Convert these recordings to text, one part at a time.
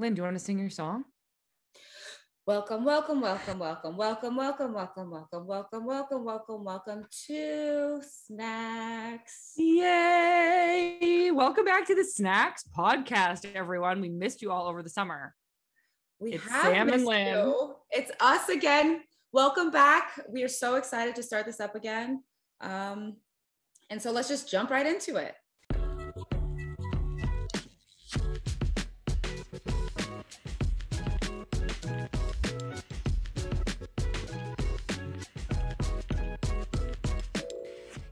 Lynn, do you want to sing your song? Welcome, welcome, welcome, welcome, welcome, welcome, welcome, welcome, welcome, welcome, welcome, welcome to Snacks. Yay! Welcome back to the Snacks podcast, everyone. We missed you all over the summer. We It's have Sam and Lynn. you. It's us again. Welcome back. We are so excited to start this up again. Um, and so let's just jump right into it.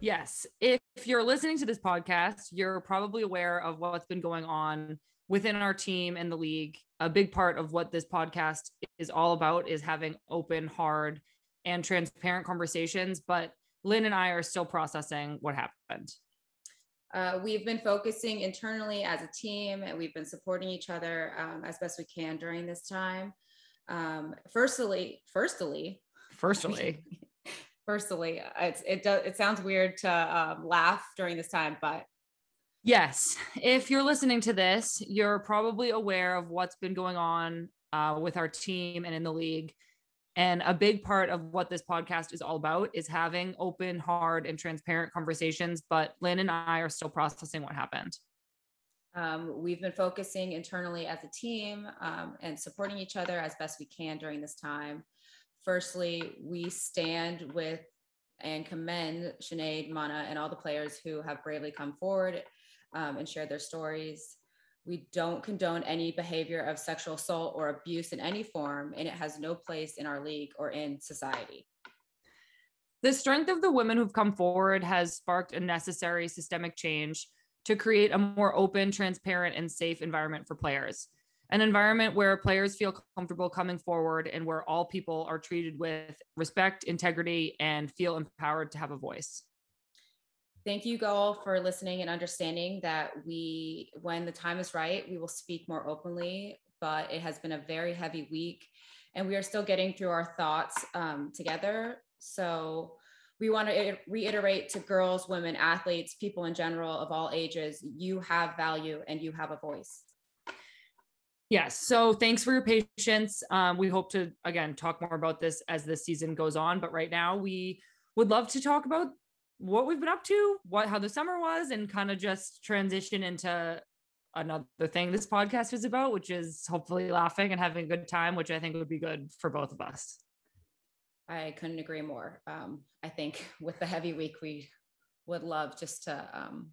Yes. If you're listening to this podcast, you're probably aware of what's been going on within our team and the league. A big part of what this podcast is all about is having open, hard, and transparent conversations. But Lynn and I are still processing what happened. Uh, we've been focusing internally as a team and we've been supporting each other um, as best we can during this time. Um, firstly, firstly, Firstly, firstly, it's, it does, it sounds weird to um, laugh during this time, but Yes. If you're listening to this, you're probably aware of what's been going on uh, with our team and in the league. And a big part of what this podcast is all about is having open, hard, and transparent conversations. But Lynn and I are still processing what happened. Um, we've been focusing internally as a team um, and supporting each other as best we can during this time. Firstly, we stand with and commend Sinead, Mana, and all the players who have bravely come forward um, and shared their stories. We don't condone any behavior of sexual assault or abuse in any form, and it has no place in our league or in society. The strength of the women who've come forward has sparked a necessary systemic change to create a more open, transparent, and safe environment for players. An environment where players feel comfortable coming forward and where all people are treated with respect, integrity, and feel empowered to have a voice. Thank you all for listening and understanding that we, when the time is right, we will speak more openly. But it has been a very heavy week, and we are still getting through our thoughts um, together. So we want to reiterate to girls, women, athletes, people in general of all ages you have value and you have a voice. Yes. So thanks for your patience. Um, we hope to, again, talk more about this as the season goes on. But right now, we would love to talk about what we've been up to, what how the summer was, and kind of just transition into another thing this podcast is about, which is hopefully laughing and having a good time, which I think would be good for both of us. I couldn't agree more. Um, I think with the heavy week, we would love just to um,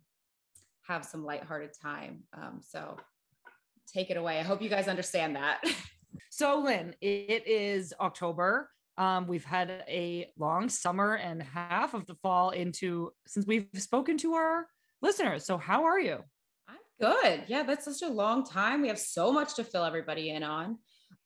have some lighthearted time. Um, so take it away. I hope you guys understand that. So, Lynn, it is October. Um, we've had a long summer and half of the fall into since we've spoken to our listeners. So, how are you? I'm good. Yeah, that's such a long time. We have so much to fill everybody in on.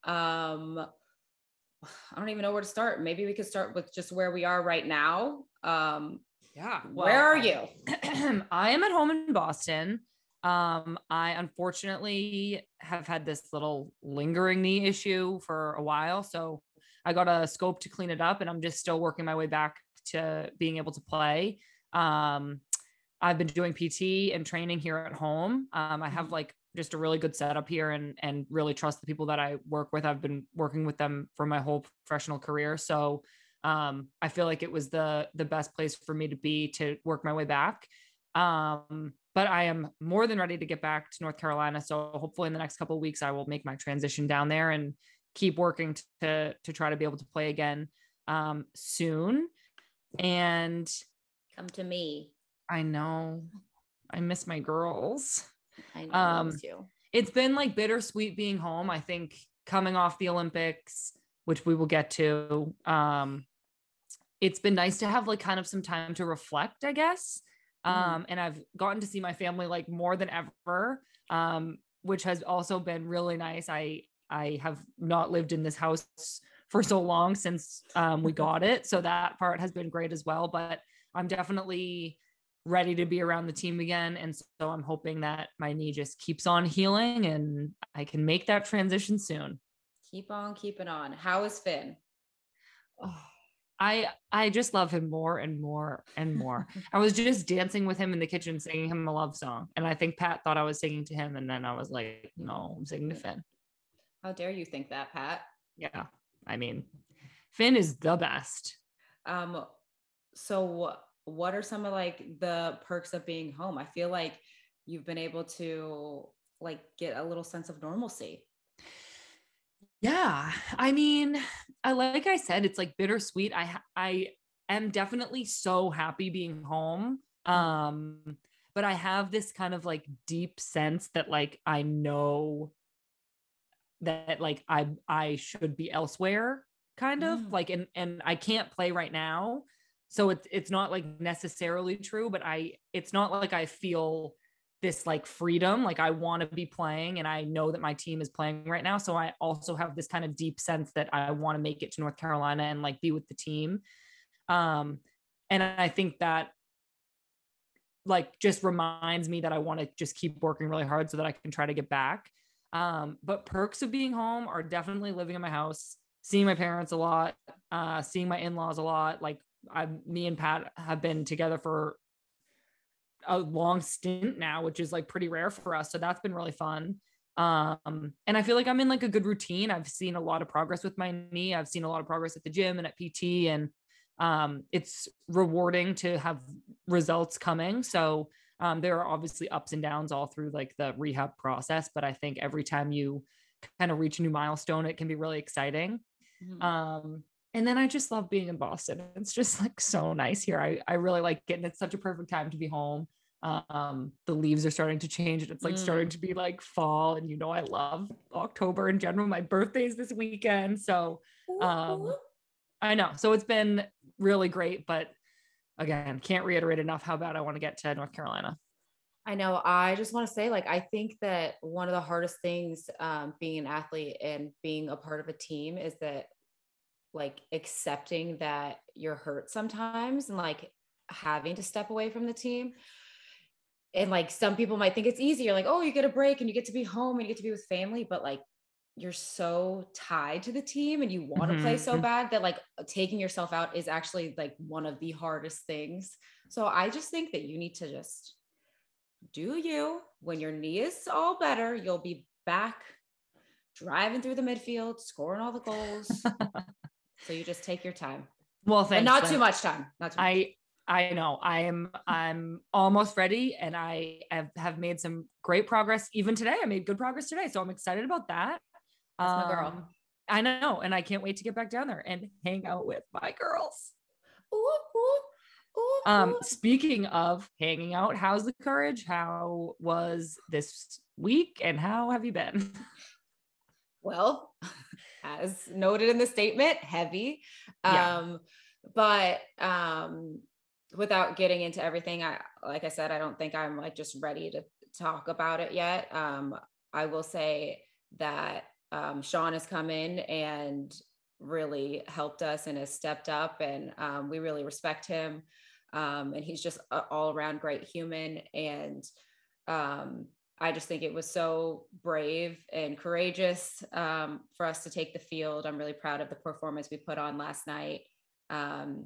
Um, I don't even know where to start. Maybe we could start with just where we are right now. Um, Yeah. where are you? I am at home in Boston. Um, I unfortunately have had this little lingering knee issue for a while. So I got a scope to clean it up and I'm just still working my way back to being able to play. Um, I've been doing PT and training here at home. Um, I have Mhm. like just a really good setup here and and really trust the people that I work with. I've been working with them for my whole professional career. So um, I feel like it was the the best place for me to be to work my way back. Um, but I am more than ready to get back to North Carolina. So hopefully in the next couple of weeks, I will make my transition down there and keep working to to try to be able to play again um, soon. And Come to me. I know I miss my girls. I know Um. It's been like bittersweet being home. I think coming off the Olympics, which we will get to, um, it's been nice to have like kind of some time to reflect, I guess. Mhm. Um, and I've gotten to see my family like more than ever, um, which has also been really nice. I I have not lived in this house for so long since um, we got it, so that part has been great as well. But I'm definitely ready to be around the team again, and so I'm hoping that my knee just keeps on healing and I can make that transition soon. Keep on keeping on. How is Finn? Oh, I I just love him more and more and more. I was just dancing with him in the kitchen, singing him a love song, and I think Pat thought I was singing to him, and then I was like, "No, I'm singing to Finn." How dare you think that, Pat? Yeah. I mean, Finn is the best. Um, so what are some of like the perks of being home? I feel like you've been able to like get a little sense of normalcy. Yeah. I mean, I like I said, it's like bittersweet. I I am definitely so happy being home. Um, but I have this kind of like deep sense that like I know that like I I should be elsewhere kind of mm. like and and I can't play right now. So it's it's not like necessarily true, but I it's not like I feel this like freedom like I want to be playing and I know that my team is playing right now so I also have this kind of deep sense that I want to make it to North Carolina and like be with the team um and I think that like just reminds me that I want to just keep working really hard so that I can try to get back um, but perks of being home are definitely living in my house, seeing my parents a lot, uh, seeing my in-laws a lot. Like I, me and Pat have been together for a long stint now, which is like pretty rare for us. So that's been really fun. Um, and I feel like I'm in like a good routine. I've seen a lot of progress with my knee. I've seen a lot of progress at the gym and at PT, and um, it's rewarding to have results coming. So um, there are obviously ups and downs all through like the rehab process, but I think every time you kind of reach a new milestone, it can be really exciting. Mm-hmm. Um, and then I just love being in Boston. It's just like so nice here. I, I really like it. And it's such a perfect time to be home. Um, the leaves are starting to change and it's like mm. starting to be like fall. And you know, I love October in general. My birthday is this weekend. So um, I know. So it's been really great, but again, can't reiterate enough how bad I want to get to North Carolina. I know. I just want to say, like, I think that one of the hardest things um, being an athlete and being a part of a team is that, like, accepting that you're hurt sometimes and like having to step away from the team. And like, some people might think it's easier, like, oh, you get a break and you get to be home and you get to be with family. But like, you're so tied to the team and you want to mm-hmm. play so bad that like taking yourself out is actually like one of the hardest things. So I just think that you need to just do you. When your knee is all better, you'll be back driving through the midfield, scoring all the goals. so you just take your time. Well, thanks. But not too much time. Not too much. I I know I'm I'm almost ready and I have, have made some great progress even today. I made good progress today. So I'm excited about that. That's um, my girl. I know. And I can't wait to get back down there and hang out with my girls. Ooh, ooh, ooh, um, speaking of hanging out, how's the courage? How was this week and how have you been? Well, as noted in the statement, heavy. Yeah. Um, but um without getting into everything, I like I said, I don't think I'm like just ready to talk about it yet. Um, I will say that um, Sean has come in and really helped us and has stepped up, and um, we really respect him. Um, and he's just an all around great human. And um, I just think it was so brave and courageous um, for us to take the field. I'm really proud of the performance we put on last night. Um,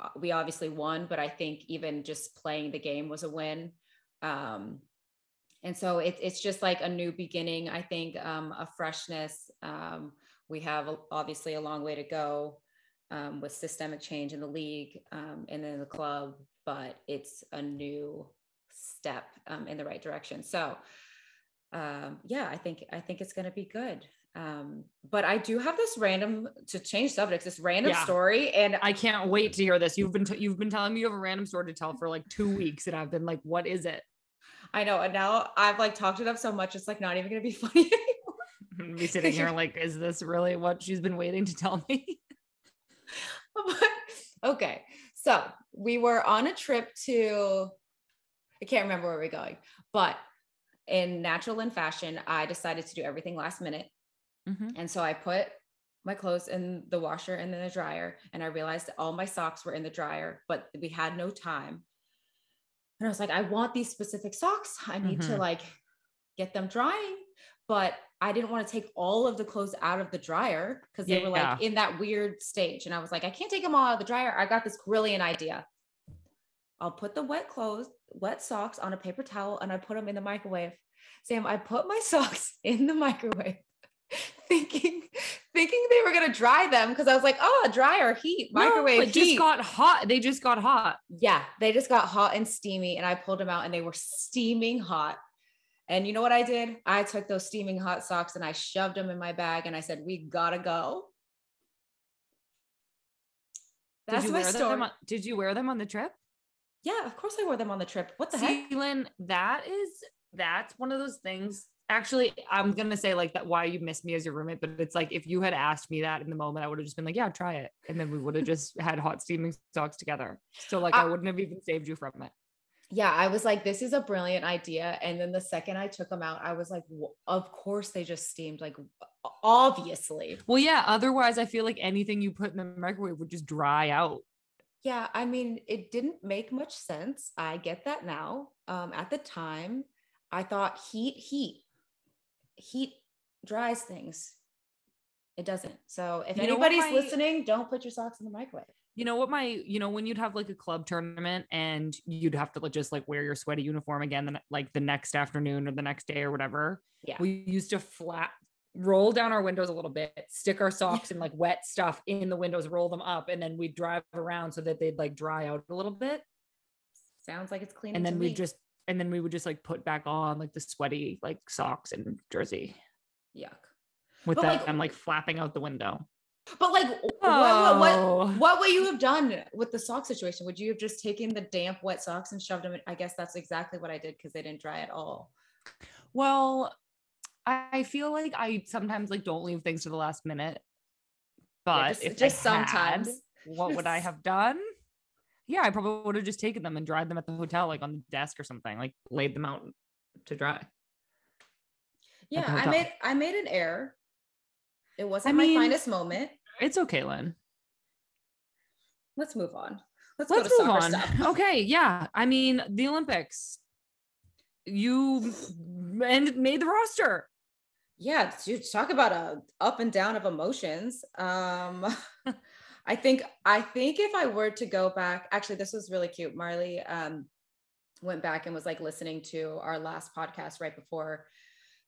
uh, we obviously won, but I think even just playing the game was a win. Um, and so it, it's just like a new beginning i think um, a freshness um, we have obviously a long way to go um, with systemic change in the league and in the club but it's a new step um, in the right direction so um, yeah i think i think it's going to be good but I do have this random to change subjects, this random yeah. story, and I can't wait to hear this. You've been t- you've been telling me you have a random story to tell for like two weeks, and I've been like, "What is it?" I know. And now I've like talked it up so much, it's like not even gonna be funny anymore. be sitting here like, is this really what she's been waiting to tell me? okay. So we were on a trip to, I can't remember where we're going, but in natural and fashion, I decided to do everything last minute. Mm-hmm. And so I put my clothes in the washer and then the dryer. And I realized that all my socks were in the dryer, but we had no time. And I was like, I want these specific socks. I need mm-hmm. to like get them drying. But I didn't want to take all of the clothes out of the dryer because they yeah. were like in that weird stage. And I was like, I can't take them all out of the dryer. I got this brilliant idea. I'll put the wet clothes, wet socks on a paper towel and I put them in the microwave. Sam, I put my socks in the microwave thinking thinking they were gonna dry them because I was like, oh, dry or heat, microwave no, it just got hot. They just got hot. yeah, they just got hot and steamy, and I pulled them out, and they were steaming hot. And you know what I did? I took those steaming hot socks and I shoved them in my bag, and I said, "We gotta go." That's did you my wear story. them? On, did you wear them on the trip? Yeah, of course I wore them on the trip. What the heck? See, Lynn, that is that's one of those things. Actually, I'm gonna say like that why you missed me as your roommate, but it's like if you had asked me that in the moment, I would have just been like, yeah, try it. And then we would have just had hot steaming socks together. So like I, I- wouldn't have even saved you from it. Yeah, I was like, this is a brilliant idea. And then the second I took them out, I was like, "Wh- of course they just steamed, like obviously. Well, yeah, otherwise I feel like anything you put in the microwave would just dry out. Yeah, I mean, it didn't make much sense. I get that now. Um, at the time, I thought heat, heat, heat dries things. It doesn't. So if You anybody's my- listening, don't put your socks in the microwave. You know what my, you know, when you'd have like a club tournament and you'd have to like, just like wear your sweaty uniform again, the, like the next afternoon or the next day or whatever. Yeah. We used to flat roll down our windows a little bit, stick our socks and like wet stuff in the windows, roll them up, and then we'd drive around so that they'd like dry out a little bit. Sounds like it's clean. And then we just, and then we would just like put back on like the sweaty like socks and jersey yuck. with But, that. like- I'm like flapping out the window. But like, what, what, oh. what, Oh. what would you have done with the sock situation? Would you have just taken the damp, wet socks and shoved them in? I guess that's exactly what I did because they didn't dry at all. Well, I I feel like I sometimes like don't leave things to the last minute. But just- if just I had, sometimes. what would I have done? Yeah, I probably would have just taken them and dried them at the hotel, like on the desk or something, like laid them out to dry. Yeah, I made I made an error. It wasn't mean- my finest moment. It's okay, Lynn. Let's move on. Let's, Let's move on. stuff. Okay, yeah. I mean, the Olympics. You and made the roster. Yeah, dude, talk about a up and down of emotions. Um, I think I think if I were to go back, actually, this was really cute. Marley um, went back and was like listening to our last podcast right before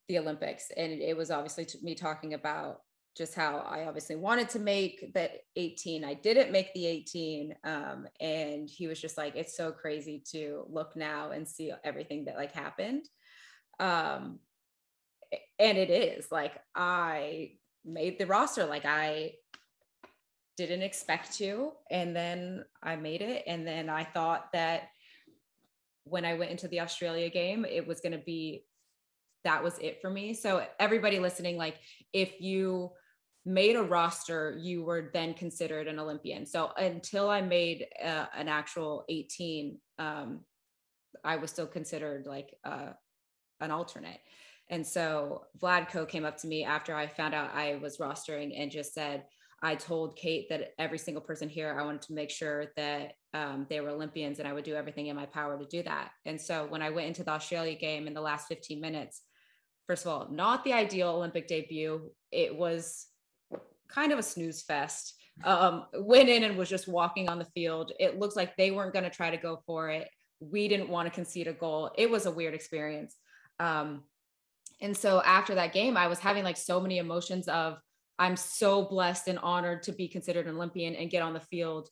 the Olympics, and it was obviously to me talking about just how I obviously wanted to make that 18. I didn't make the 18, um, and he was just like, "It's so crazy to look now and see everything that like happened." Um, and it is like I made the roster like I didn't expect to and then I made it and then I thought that when I went into the Australia game it was going to be that was it for me. So everybody listening like if you made a roster you were then considered an Olympian. So until I made uh, an actual 18 um I was still considered like uh an alternate and so Vlatko came up to me after I found out I was rostering and just said, I told Kate that every single person here, I wanted to make sure that um, they were Olympians and I would do everything in my power to do that. And so when I went into the Australia game in the last 15 minutes, first of all, not the ideal Olympic debut. It was kind of a snooze fest. Um, went in and was just walking on the field. It looks like they weren't going to try to go for it. We didn't want to concede a goal. It was a weird experience. Um, and so after that game, I was having like so many emotions of I'm so blessed and honored to be considered an Olympian and get on the field.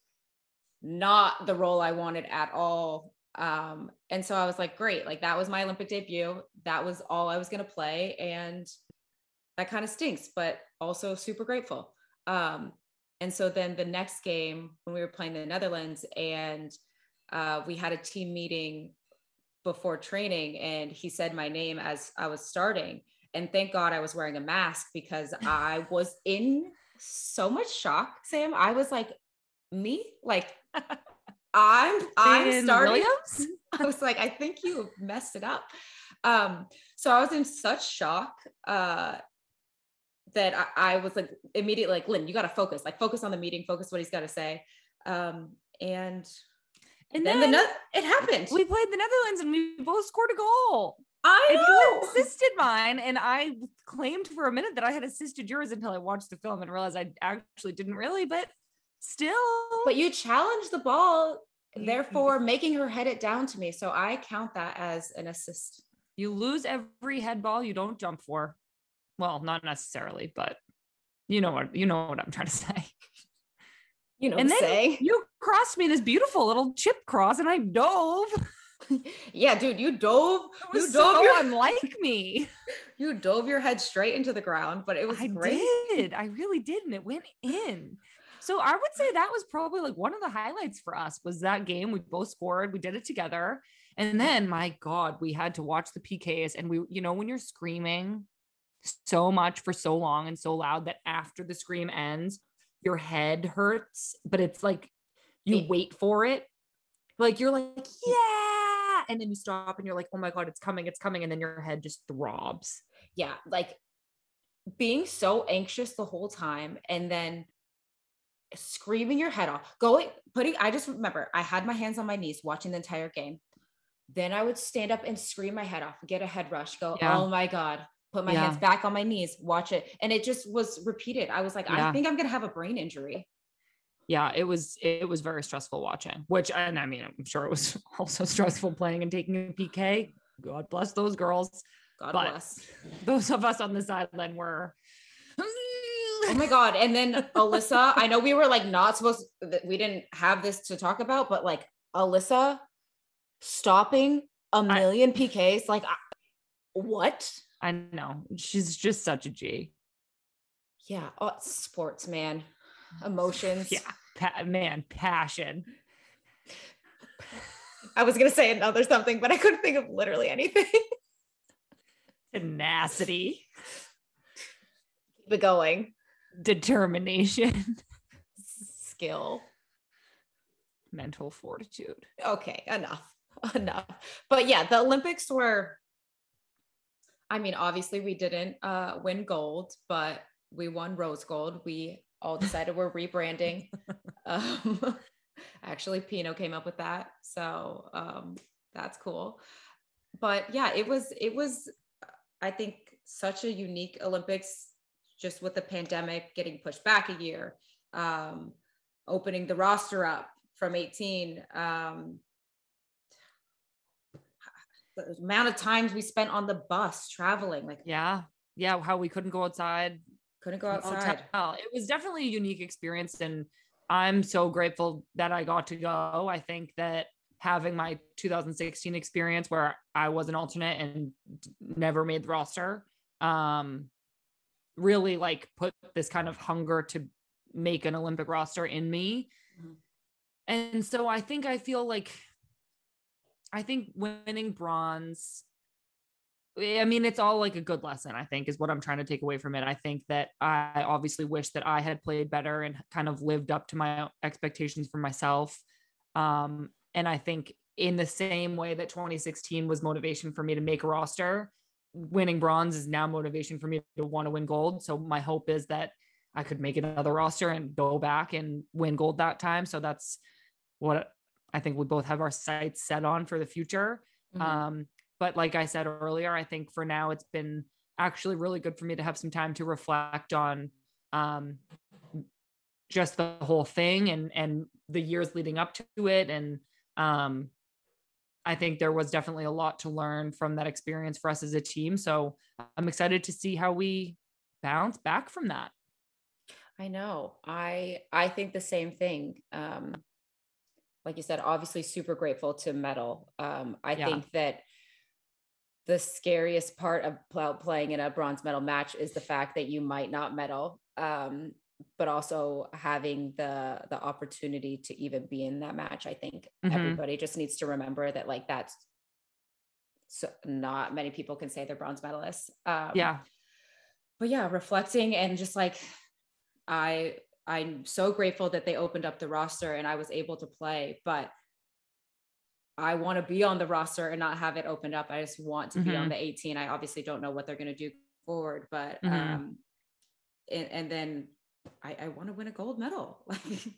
Not the role I wanted at all. Um, and so I was like, great, like that was my Olympic debut. That was all I was going to play. And that kind of stinks, but also super grateful. Um, and so then the next game, when we were playing the Netherlands, and uh, we had a team meeting before training, and he said my name as I was starting. And thank God I was wearing a mask because I was in so much shock, Sam. I was like, me? Like, I'm I'm starting. Williams? I was like, I think you messed it up. Um, so I was in such shock uh, that I, I was like immediately like, Lynn, you got to focus, like focus on the meeting, focus what he's got to say. Um, and, And then, then, the no- it happened. we played the Netherlands and we both scored a goal. I know. assisted mine, and I claimed for a minute that I had assisted yours until I watched the film and realized I actually didn't really, but still. But you challenged the ball, therefore making her head it down to me. So I count that as an assist. you lose every head ball you don't jump for. Well, not necessarily, but You know what you know what I'm trying to say. You know, and then say. you crossed me this beautiful little chip cross, and I dove. yeah, dude, you dove. You dove so your unlike me. you dove your head straight into the ground, but it was I great. did. I really did, and it went in. So I would say that was probably like one of the highlights for us was that game. We both scored. We did it together, and then my God, we had to watch the PKs, and we, you know, when you're screaming so much for so long and so loud that after the scream ends, your head hurts, but it's like you wait for it. Like you're like, yeah. And then you stop and you're like, oh my God, it's coming, it's coming. And then your head just throbs. Yeah, like being so anxious the whole time and then screaming your head off, going, putting, I just remember I had my hands on my knees watching the entire game. Then I would stand up and scream my head off, get a head rush, go, Yeah. oh my God, put my Yeah. hands back on my knees, watch it. And it just was repeated. I was like, Yeah. I think I'm going to have a brain injury. Yeah, it was it was very stressful watching, which and I mean, I'm sure it was also stressful playing and taking a PK. God bless those girls. God But- bless. Those of us on the sideline were Oh my god! And then Alyssa, I know we were like not supposed that we didn't have this to talk about, but like Alyssa stopping a million PKs, like I- what? I know. She's just such a G. Yeah, oh, sports, man, emotions. Yeah. Pa- man, passion. I was gonna say another something, but I couldn't think of literally anything. Tenacity, Keep it going. determination, Skill. mental fortitude. Okay, enough, enough. But yeah, the Olympics were. I mean, obviously, we didn't uh, win gold, but we won rose gold. We all decided we're rebranding. Um, actually, Pinoe came up with that, so um, that's cool. But yeah, it was it was, I think, such a unique Olympics, just with the pandemic getting pushed back a year, um, opening the roster up from 18. Um, the amount of times we spent on the bus traveling, like Yeah. Yeah. How we couldn't go outside. couldn't go outside. tell. It was definitely a unique experience. And I'm so grateful that I got to go. I think that having my 2016 experience where I was an alternate and never made the roster, um, really like put this kind of hunger to make an Olympic roster in me. Mhm. And so I think I feel like I think winning bronze I mean, it's all like a good lesson, I think, is what I'm trying to take away from it. I think that I obviously wish that I had played better and kind of lived up to my expectations for myself. Um, and I think in the same way that 2016 was motivation for me to make a roster, winning bronze is now motivation for me to want to win gold. So my hope is that I could make another roster and go back and win gold that time. So that's what I think we both have our sights set on for the future. Mhm. Um, but like I said earlier, I think for now it's been actually really good for me to have some time to reflect on um, just the whole thing and and the years leading up to it. And um, I think there was definitely a lot to learn from that experience for us as a team. So I'm excited to see how we bounce back from that. I know. I I think the same thing. Um, like you said, obviously super grateful to medal. Um, I Yeah. think that the scariest part of pl- playing in a bronze medal match is the fact that you might not medal, um, but also having the the opportunity to even be in that match. I think Mhm. everybody just needs to remember that like that's so not many people can say they're bronze medalists. Um, Yeah. but yeah reflecting and just like i i'm so grateful that they opened up the roster and i was able to play but i want to be on the roster and not have it opened up i just want to be on Mhm. the 18 i obviously don't know what they're going to do forward but Mhm. um and, and then i i want to win a gold medal like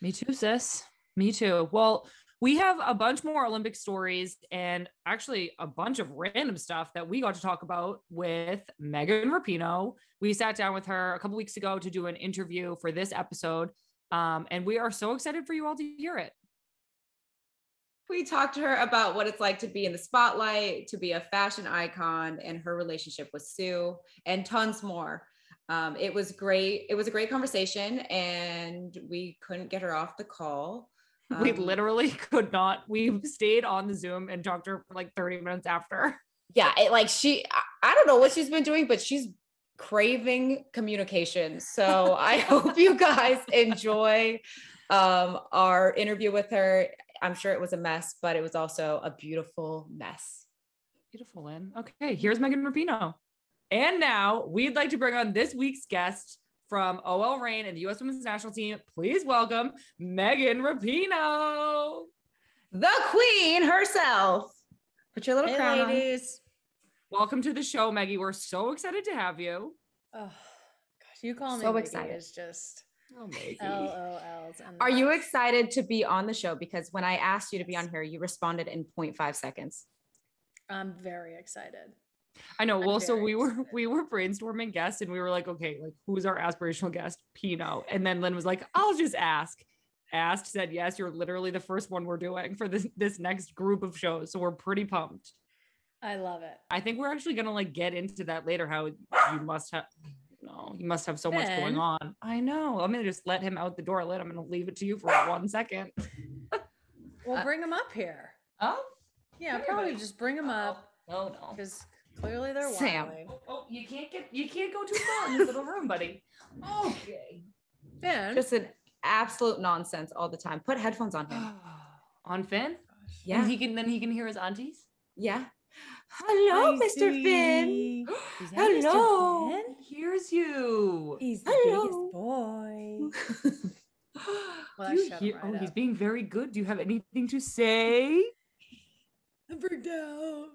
Me too, sis. Me too. Well, we have a bunch more Olympic stories and actually a bunch of random stuff that we got to talk about with Megan Rapinoe. We sat down with her a couple weeks ago to do an interview for this episode. Um, and we are so excited for you all to hear it. we talked to her about what it's like to be in the spotlight, to be a fashion icon, and her relationship with Sue, and tons more. Um, it was great. It was a great conversation, and we couldn't get her off the call. Um, we literally could not. We stayed on the Zoom and talked to her for like 30 minutes after. Yeah, it, like she, I, don't know what she's been doing, but she's craving communication. So I hope you guys enjoy um, our interview with her. I'm sure it was a mess, but it was also a beautiful mess. Beautiful, Lynn. Okay, here's Megan Rapinoe. And now we'd like to bring on this week's guest from OL Reign and the U.S. Women's National Team. Please welcome Megan Rapinoe. The queen herself. Put your little hey, crown ladies. on. Welcome to the show, Maggie. We're so excited to have you. Oh gosh, you call me So Maggie excited. It's just Oh, Maggie. LOLs. Are you excited to be on the show? Because when I asked you to be on here, you responded in 0.5 seconds. I'm very excited. I know. I'm Well, so we were we were brainstorming guests, and we were like, okay, like who's our aspirational guest? Pinoe. And then Lynn was like, I'll just ask. Asked, said yes. You're literally the first one we're doing for this this next group of shows, so we're pretty pumped. I love it. I think we're actually gonna like get into that later. How you must have. No, you must have so much going on. I know. I'm gonna just let him out the door. Lynn, I'm gonna leave it to you for one second. We'll Uh, bring him up here. Oh Yeah, probably just bring them up Oh no. because clearly they're Sam. wilding. Oh, oh, you can't get you can't go too far in this little room, buddy. Okay. Ben, Just an absolute nonsense all the time. Put headphones on him. on Finn? Yeah. And he can then he can hear his aunties. Yeah. Hello, Hi, Mr. Finn. sweetie. Is that Mr. Hello. Finn? He hears you. He's the Hello. biggest boy. Well, you shut hear- him oh, right he's being very good. Do you have anything to say? I'm freaked out.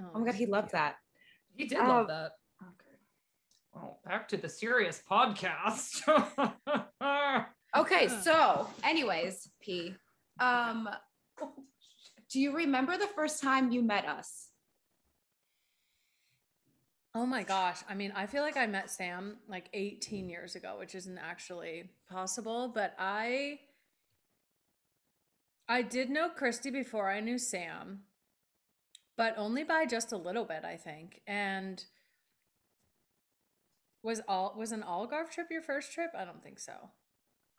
Oh my God, he loved that. He did love love that. Okay. Well, back to the serious podcast. Okay, so anyways, P, um, do you remember the first time you met us? Oh my gosh. I mean, I feel like I met Sam like 18 years ago, which isn't actually possible, but I I did know Kristie before I knew Sam, but only by just a little bit, I think. And was all was an Algarve trip your first trip? I don't think so.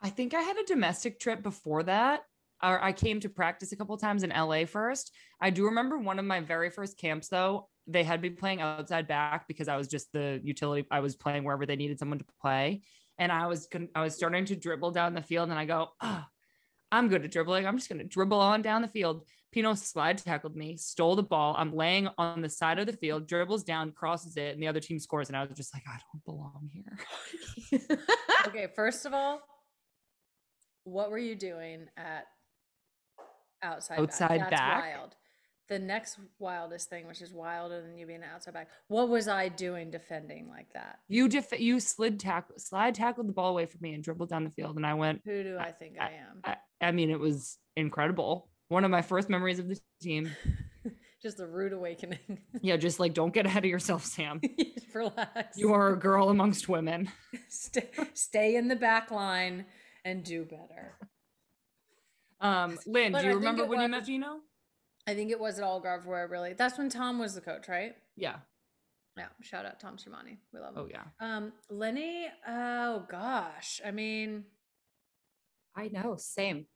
I think I had a domestic trip before that. Or I came to practice a couple times in LA first. I do remember one of my very first camps though. They had me playing outside back because I was just the utility. I was playing wherever they needed someone to play, and I was I was starting to dribble down the field, and I go, ah, I'm good at dribbling. I'm just gonna dribble on down the field. Pinoe slide tackled me, stole the ball. I'm laying on the side of the field, dribbles down, crosses it, and the other team scores. And I was just like, I don't belong here. Okay, first of all, what were you doing at outside Outside back? back? Wild. The next wildest thing, which is wilder than you being an outside back. What was I doing defending like that? You def- you slid tackle slide tackled the ball away from me and dribbled down the field, and I went. Who do I think I, am? I, I mean, it was incredible. One of my first memories of the team. Just a rude awakening. Yeah, just like don't get ahead of yourself, Sam. Relax. You are a girl amongst women. stay, stay in the back line and do better. Um, Lynn, But do you think remember when you met Gino? I think it was at Algarve where I really. That's when Tom was the coach, right? Yeah. Yeah. Shout out Tom Sermanni. We love him. Oh yeah. Um, Lenny. Oh gosh. I mean. I know, same,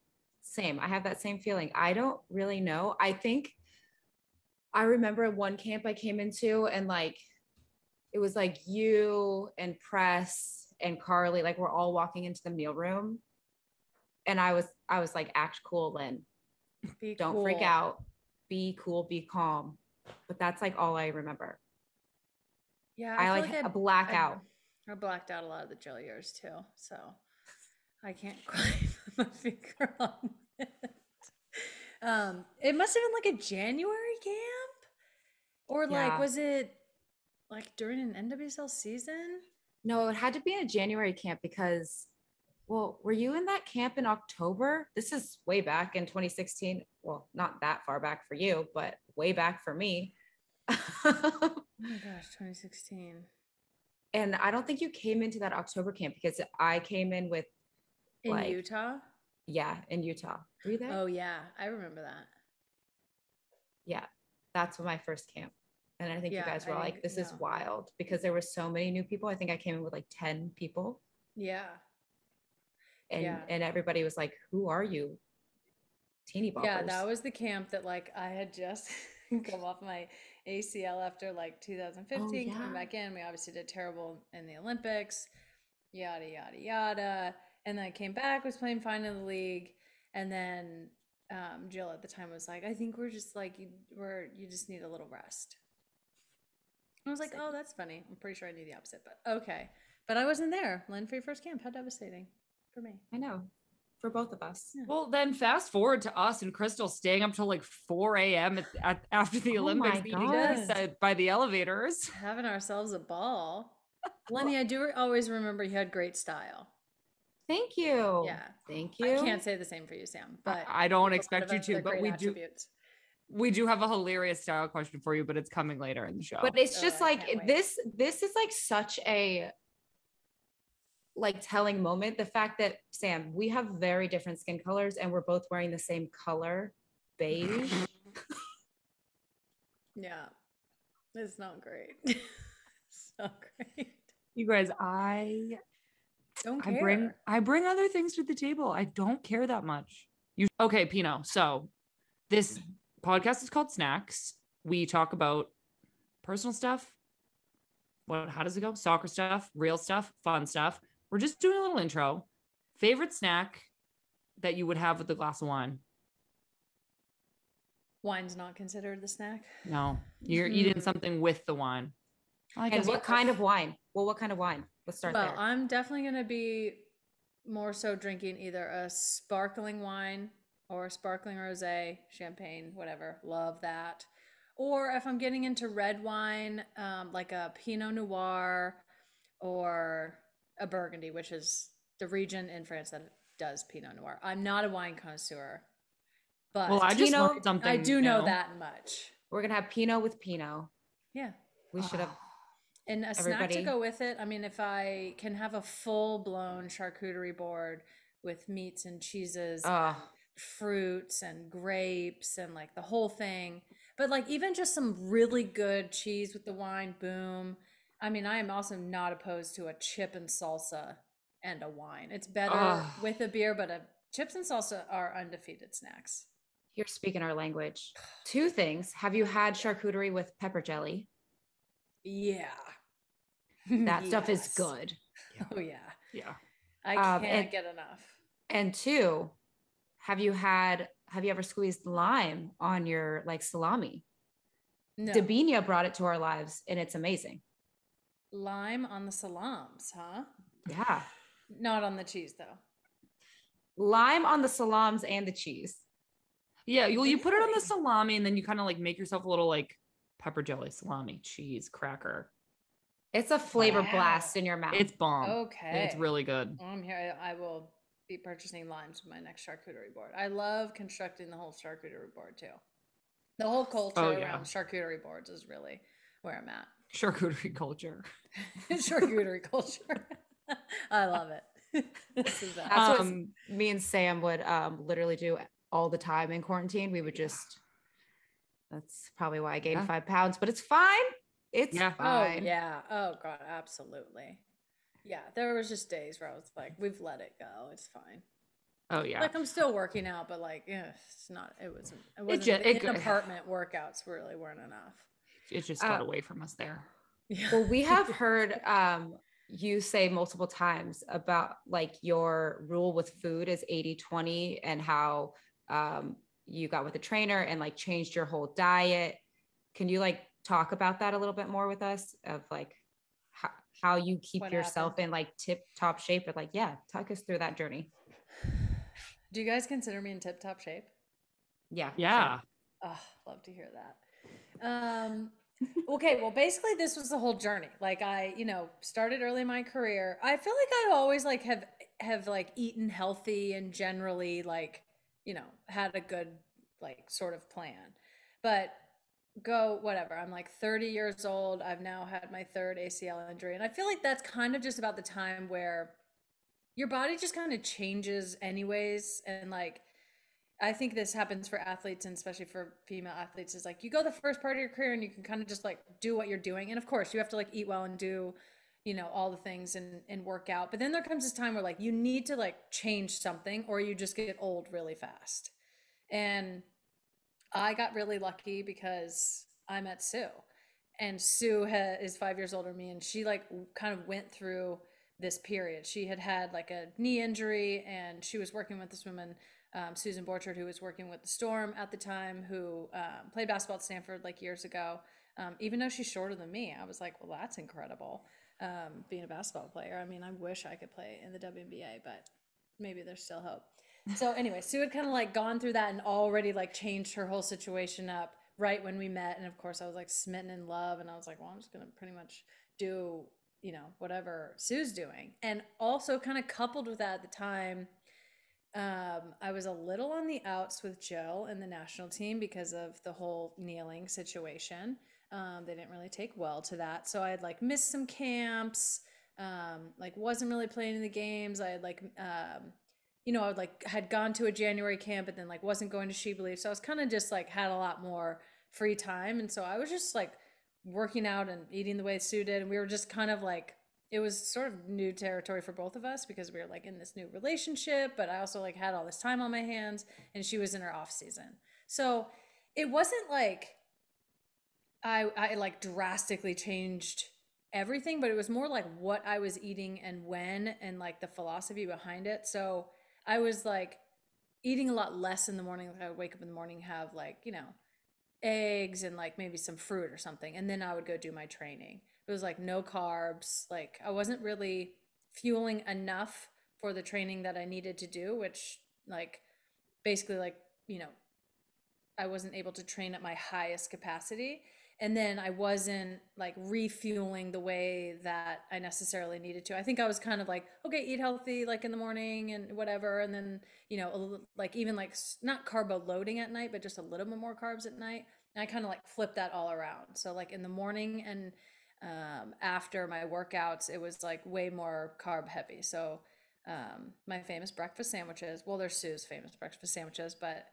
same. I have that same feeling. I don't really know. I think I remember one camp I came into, and like it was like you and Press and Carli, like we're all walking into the meal room, and I was, I was like, act cool, Lynn. Be Don't freak out. Be cool. Be calm. But that's like all I remember. Yeah, I, feel like, I- a blackout. I, I blacked out a lot of the jail years too, so I can't quite my finger on it. Um, it must have been like a January camp, or like Yeah. was it like during an NWSL season? No, it had to be in a January camp because, well, were you in that camp in October? This is way back in 2016. Well, not that far back for you, but way back for me. Oh my gosh, 2016. and I don't think you came into that October camp because I came in with, In Like- Utah? yeah, in Utah. Were you there? Oh yeah, I remember that. Yeah, that's my first camp. And I think Yeah, you guys were I- like, this is wild because there were so many new people. I think I came in with like 10 people Yeah. and Yeah. and everybody was like, Who are you? Teeny boppers. Yeah, that was the camp that like I had just come off my ACL after like 2015, yeah. coming back in. We obviously did terrible in the Olympics, yada yada yada. And then I came back, was playing fine in the league, and then um, Jill at the time was like, "I think we're just like you, we're you just need a little rest." I was like, "Oh, that's funny." I'm pretty sure I knew the opposite, but okay. But I wasn't there. Lynn for your first camp. How devastating for me. I know. For both of us. Yeah. Well, then fast forward to us and Crystal staying up till like 4 a.m. At, at, after the Oh Olympics my being God. by the elevators. having ourselves a ball. Lenny, I do always remember you had great style. Thank you. Yeah. Thank you. I can't say the same for you, Sam, but I I don't expect you to, but great we do we do have a hilarious style question for you, but it's coming later in the show. but it's Oh, just I like this this is like such a like telling moment the fact that sam we have very different skin colors and we're both wearing the same color beige Yeah. It's not great. it's not great. you guys, I Don't I bring I bring other things to the table. I don't care that much. You okay, Pinoe? So this podcast is called Snacks. We talk about personal stuff. What? How does it go? Soccer stuff, real stuff, fun stuff. We're just doing a little intro. Favorite snack that you would have with a glass of wine? Wine's not considered the snack. No, you're eating Hmm. something with the wine. I and what kind of wine well what kind of wine let's start Well, there I'm definitely going to be more so drinking either a sparkling wine or a sparkling rosé, champagne, whatever. Love that. Or if I'm getting into red wine, um, like a Pinot Noir or a Burgundy, which is the region in France that does Pinot Noir. I'm not a wine connoisseur, but Well, I just Tino, learned something. I do know new. that much. we're gonna have pinot with Pinoe Yeah. we should have And a snack to go with it. I mean, if I can have a full blown charcuterie board with meats and cheeses, fruits and grapes and like the whole thing. But like even just some really good cheese with the wine, boom. I mean, I am also not opposed to a chip and salsa and a wine. It's better with a beer, but a chips and salsa are undefeated snacks. you're speaking our language two things have you had charcuterie with pepper jelly Yeah. That stuff is Yes. good Oh yeah. Yeah. I Um, can't and- get enough. And two, have you had have you ever squeezed lime on your like salami? No. Debinha brought it to our lives and it's amazing. Lime on the salams, huh? Yeah. Not on the cheese though. Lime on the salams and the cheese. Yeah, you, you put it on the salami and then you kind of like make yourself a little like pepper jelly, salami, cheese, cracker. It's a flavor Wow. blast in your mouth. It's bomb. Okay. It's really good. I'm here. I I will be purchasing limes for my next charcuterie board. I love constructing the whole charcuterie board too. The whole culture Oh, yeah. around charcuterie boards is really where I'm at. Charcuterie culture. charcuterie culture. I love it. this is. That's what Um, me and Sam would um literally do all the time in quarantine. We would just that's probably why I gained Yeah. five pounds, but it's fine. It's Yeah. Oh yeah. Oh god, absolutely. Yeah, there was just days where I was like, "We've let it go. It's fine." Oh yeah. Like I'm still working out, but like, yeah, it's not. It wasn't. It wasn't. ju- the it go- in-apartment workouts really weren't enough. it just got uh, away from us there. Yeah. Well, we have heard um, you say multiple times about like your rule with food is 80 20 and how um, you got with a trainer and like changed your whole diet. Can you like talk about that a little bit more with us of like how, how you keep What yourself happened? in like tip top shape? But like, yeah, talk us through that journey. Do you guys consider me in tip top shape? Yeah. Yeah. Oh, love to hear that. Um, okay, well, basically, this was the whole journey. Like, I, you know, started early in my career. I feel like I always like have have like eaten healthy and generally like, you know, had a good like sort of plan. But go whatever. I'm like 30 years old. I've now had my third ACL injury, and I feel like that's kind of just about the time where your body just kind of changes anyways and like I think this happens for athletes and especially for female athletes is like you go the first part of your career and you can kind of just like do what you're doing. And of course, you have to like eat well and do, you know, all the things and and work out. But then there comes this time where like you need to like change something or you just get old really fast. And I got really lucky because I met Sue. And Sue ha- is 5 years older than me and she like kind of went through this period. She had had like a knee injury and she was working with this woman um, Susan Borchardt, who was working with the Storm at the time, who um, played basketball at Stanford like years ago. Um, even though she's shorter than me, I was like, well, that's incredible. Um, being a basketball player, I mean, I wish I could play in the WNBA, but maybe there's still hope. So anyway, Sue had kind of like gone through that and already like changed her whole situation up right when we met. And of course, I was like smitten in love, and I was like, well, I'm just gonna pretty much do you know whatever Sue's doing, and also kind of coupled with that at the time um, I was a little on the outs with Jill and the national team because of the whole kneeling situation. Um, they didn't really take well to that. So I had like missed some camps, um, like wasn't really playing in the games. I had like, um, you know, I would like had gone to a January camp and then like wasn't going to SheBelieves. So I was kind of just like had a lot more free time. And so I was just like working out and eating the way Sue did. And we were just kind of like it was sort of new territory for both of us because we were like in this new relationship, but I also like had all this time on my hands and she was in her off season. So it wasn't like I I like drastically changed everything, but it was more like what I was eating and when and like the philosophy behind it. So I was like eating a lot less in the morning. Like I would wake up in the morning, have like, you know, eggs and like maybe some fruit or something. And then I would go do my training. It was like no carbs. Like I wasn't really fueling enough for the training that I needed to do, which like basically like, you know, I wasn't able to train at my highest capacity. And then I wasn't like refueling the way that I necessarily needed to. I think I was kind of like, okay, eat healthy, like in the morning and whatever. And then, you know, like even like not carbo loading at night, but just a little bit more carbs at night. And I kind of like flipped that all around. So like in the morning and um, after my workouts, it was like way more carb heavy. So um, my famous breakfast sandwiches, well, they're Sue's famous breakfast sandwiches, but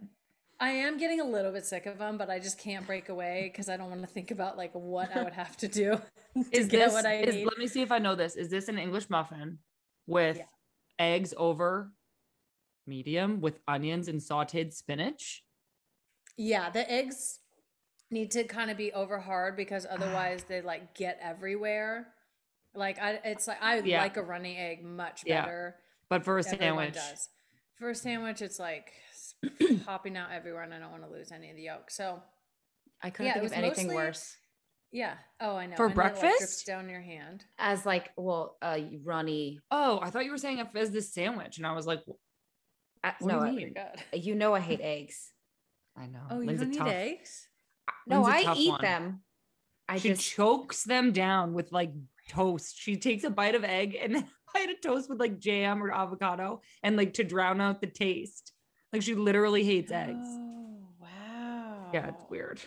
I am getting a little bit sick of them, but I just can't break away because I don't want to think about like what I would have to do to is get this, what I is, need. Let me see if I know this. Is this an English muffin with yeah. eggs over medium with onions and sauteed spinach? Yeah, the eggs need to kind of be over hard because ah. otherwise they like get everywhere. Like I, it's like I yeah. like a runny egg much better. Yeah. But for a Everyone sandwich, does. for a sandwich, it's like popping out everywhere, and I don't want to lose any of the yolk. So I couldn't yeah, think of anything mostly, worse. Yeah. Oh, I know. For and breakfast, then, like, down your hand as like well, uh, runny. Oh, I thought you were saying as this sandwich, and I was like, what no, do you, mean? you know I hate eggs. I know. Oh, you Lynn's don't need eggs. No, I eat one. them. I she just chokes them down with like toast. She takes a bite of egg and then a bite of toast with like jam or avocado and like to drown out the taste. Like she literally hates eggs. Oh wow. Yeah, it's weird.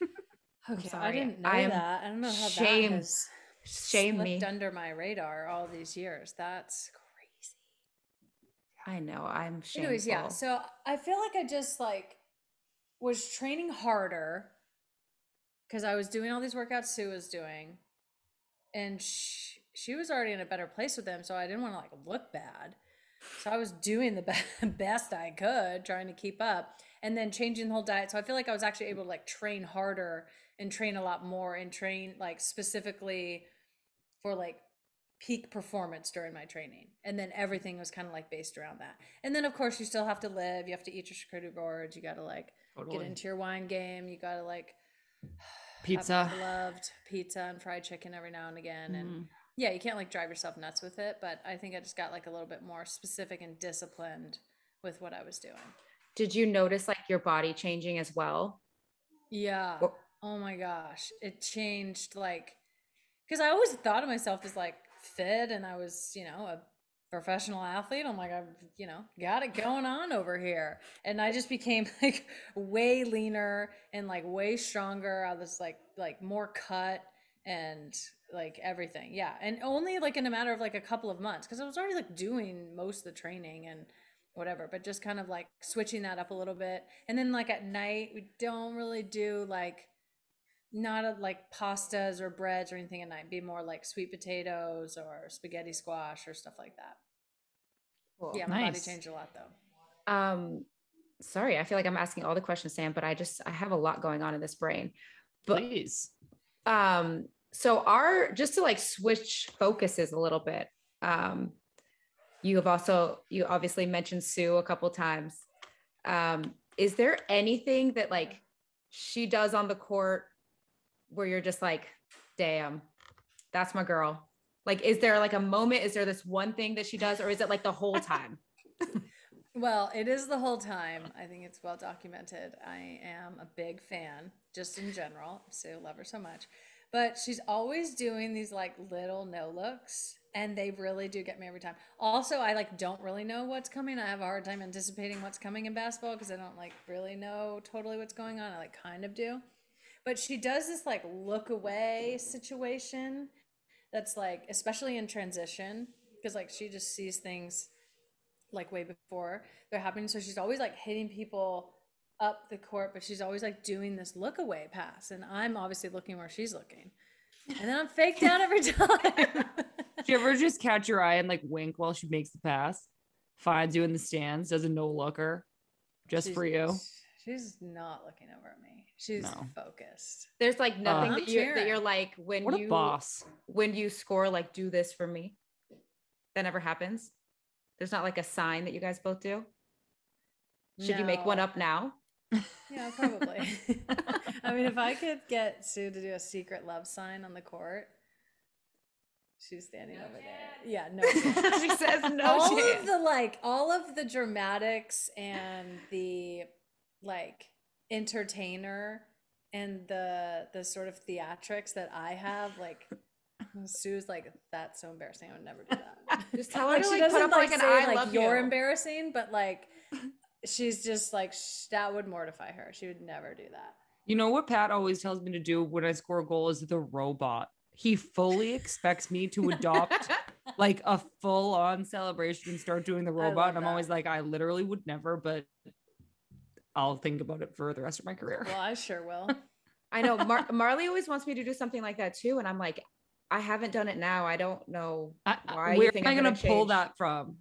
okay, I didn't know I that. I don't know how shame, that has shame me under my radar all these years. That's crazy. I know. I'm shameful. Anyways, yeah. So I feel like I just like was training harder because I was doing all these workouts Sue was doing, and she, she was already in a better place with them, so I didn't want to like look bad. So I was doing the best I could, trying to keep up, and then changing the whole diet. So I feel like I was actually able to like train harder and train a lot more and train like specifically for like peak performance during my training. And then everything was kind of like based around that. And then of course you still have to live, you have to eat your charcuterie boards, you got to like totally. get into your wine game, you got to like pizza, loved pizza and fried chicken every now and again. Mm-hmm. And yeah, you can't like drive yourself nuts with it, but I think I just got like a little bit more specific and disciplined with what I was doing. Did you notice like your body changing as well? Yeah. Oh my gosh. It changed like because I always thought of myself as like fit and I was, you know, a professional athlete. I'm like, I've, you know, got it going on over here. And I just became like way leaner and like way stronger. I was like, like more cut and like everything. Yeah. And only like in a matter of like a couple of months because I was already like doing most of the training and whatever, but just kind of like switching that up a little bit. And then like at night, we don't really do like not a, like pastas or breads or anything at night. Be more like sweet potatoes or spaghetti squash or stuff like that. Cool. Yeah, my nice. body changed a lot though. Um, sorry, I feel like I'm asking all the questions, Sam, but I just I have a lot going on in this brain. But, Please. Um, so our just to like switch focuses a little bit. Um, you have also you obviously mentioned Sue a couple times. Um, is there anything that like she does on the court where you're just like, damn, that's my girl? Like, is there like a moment? Is there this one thing that she does, or is it like the whole time? well, it is the whole time. I think it's well documented. I am a big fan, just in general. Sue, love her so much. But she's always doing these like little no looks and they really do get me every time. Also, I like don't really know what's coming. I have a hard time anticipating what's coming in basketball because I don't like really know totally what's going on. I like kind of do. But she does this like look away situation that's like especially in transition because like she just sees things like way before they're happening. So she's always like hitting people up the court, but she's always like doing this look away pass. And I'm obviously looking where she's looking. And then I'm faked out every time. Do you ever just catch your eye and like wink while she makes the pass? Finds you in the stands, does a no looker just she's, for you. She's not looking over at me. She's no. focused. There's like nothing uh, that you that you're like when what you boss when you score like do this for me. That never happens. There's not like a sign that you guys both do. Should no. you make one up now? Yeah, probably. I mean, if I could get Sue to do a secret love sign on the court, she's standing over there. Yeah, no. she says no. All chance. of the like, all of the dramatics and the like entertainer and the the sort of theatrics that I have, like Sue's like, that's so embarrassing. I would never do that. Just tell her like, to, like, she doesn't like, like say like you're you. embarrassing, but like she's just like sh- that would mortify her. She would never do that. You know what Pat always tells me to do when I score a goal is the robot. He fully expects me to adopt like a full on celebration and start doing the robot. And I'm that. always like, I literally would never, but I'll think about it for the rest of my career. Well, I sure will. I know Mar- Marley always wants me to do something like that too. And I'm like, I haven't done it now. I don't know why. I, where am I going to pull that from?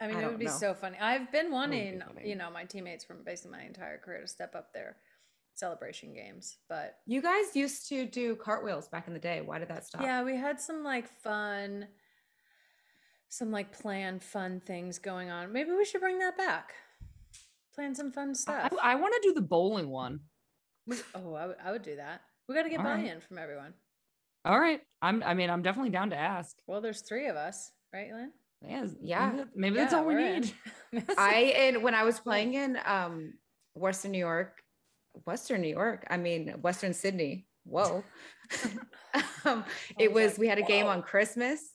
I mean, I it would be know. so funny. I've been wanting, you know, my teammates from basically my entire career to step up their celebration games, but you guys used to do cartwheels back in the day. Why did that stop? Yeah, we had some like fun, some like planned fun things going on. Maybe we should bring that back. Plan some fun stuff. I, I want to do the bowling one. oh, I, w- I would do that. We got to get All buy-in right. from everyone. All right. I'm. I mean, I'm definitely down to ask. Well, there's three of us, right, Lynn? Yeah, yeah. Maybe that's all we need. I and when I was playing in um Western New York, Western New York, I mean Western Sydney. Whoa. um, it was, we had a game on Christmas.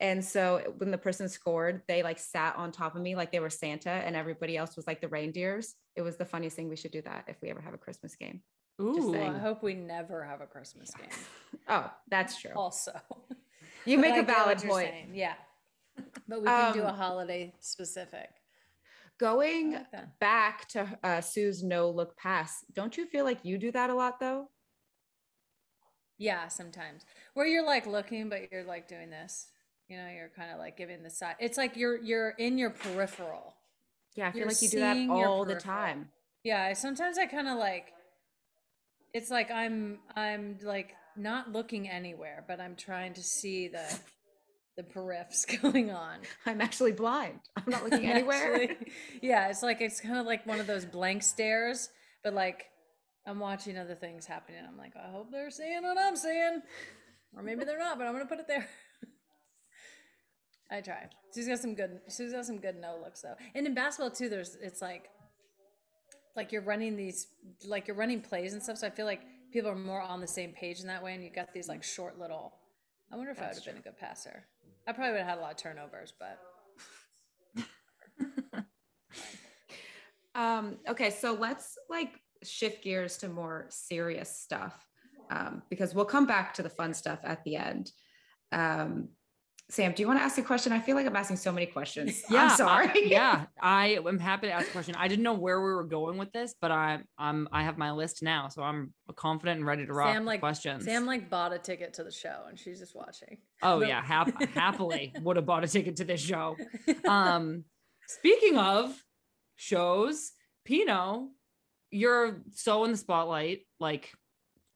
And so when the person scored, they like sat on top of me like they were Santa and everybody else was like the reindeers. It was the funniest thing. We should do that if we ever have a Christmas game. Ooh, I hope we never have a Christmas game. oh, that's true. Also, you make a valid point. Yeah. But we can um, do a holiday specific. Going like back to uh, Sue's no look pass, don't you feel like you do that a lot though? Yeah, sometimes where you're like looking, but you're like doing this. You know, you're kind of like giving the side. It's like you're you're in your peripheral. Yeah, I feel you're like you do that all the time. Yeah, sometimes I kind of like. It's like I'm I'm like not looking anywhere, but I'm trying to see the the periffs going on. I'm actually blind. I'm not looking anywhere. actually, yeah, it's like it's kind of like one of those blank stares, but like I'm watching other things happening. I'm like, I hope they're seeing what I'm seeing, or maybe they're not, but I'm gonna put it there. I try. She's got some good. She's got some good no looks though, and in basketball too. There's it's like, like you're running these, like you're running plays and stuff. So I feel like people are more on the same page in that way, and you got these like short little. I wonder if That's I would have been a good passer. I probably would have had a lot of turnovers, but. um, okay, so let's like shift gears to more serious stuff um, because we'll come back to the fun stuff at the end. Um, Sam, do you want to ask a question? I feel like I'm asking so many questions. Yeah, I'm I- sorry. yeah, I am happy to ask a question. I didn't know where we were going with this, but I'm I'm I have my list now, so I'm confident and ready to rock Sam like questions. Sam like bought a ticket to the show and she's just watching. oh No. yeah, hap- happily would have bought a ticket to this show. Um, speaking of shows, Pinoe, you're so in the spotlight, like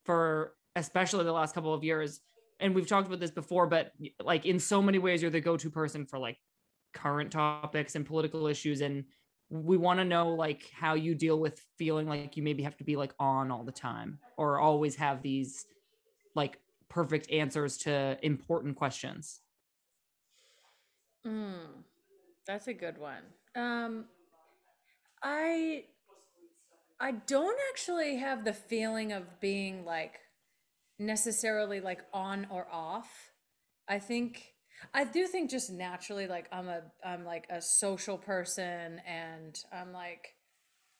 for especially the last couple of years. And we've talked about this before, but like in so many ways, you're the go-to person for like current topics and political issues. And we want to know like how you deal with feeling like you maybe have to be like on all the time or always have these like perfect answers to important questions. Mm, that's a good one. Um, I I don't actually have the feeling of being like necessarily like on or off. I think I do think just naturally like I'm a I'm like a social person and I'm like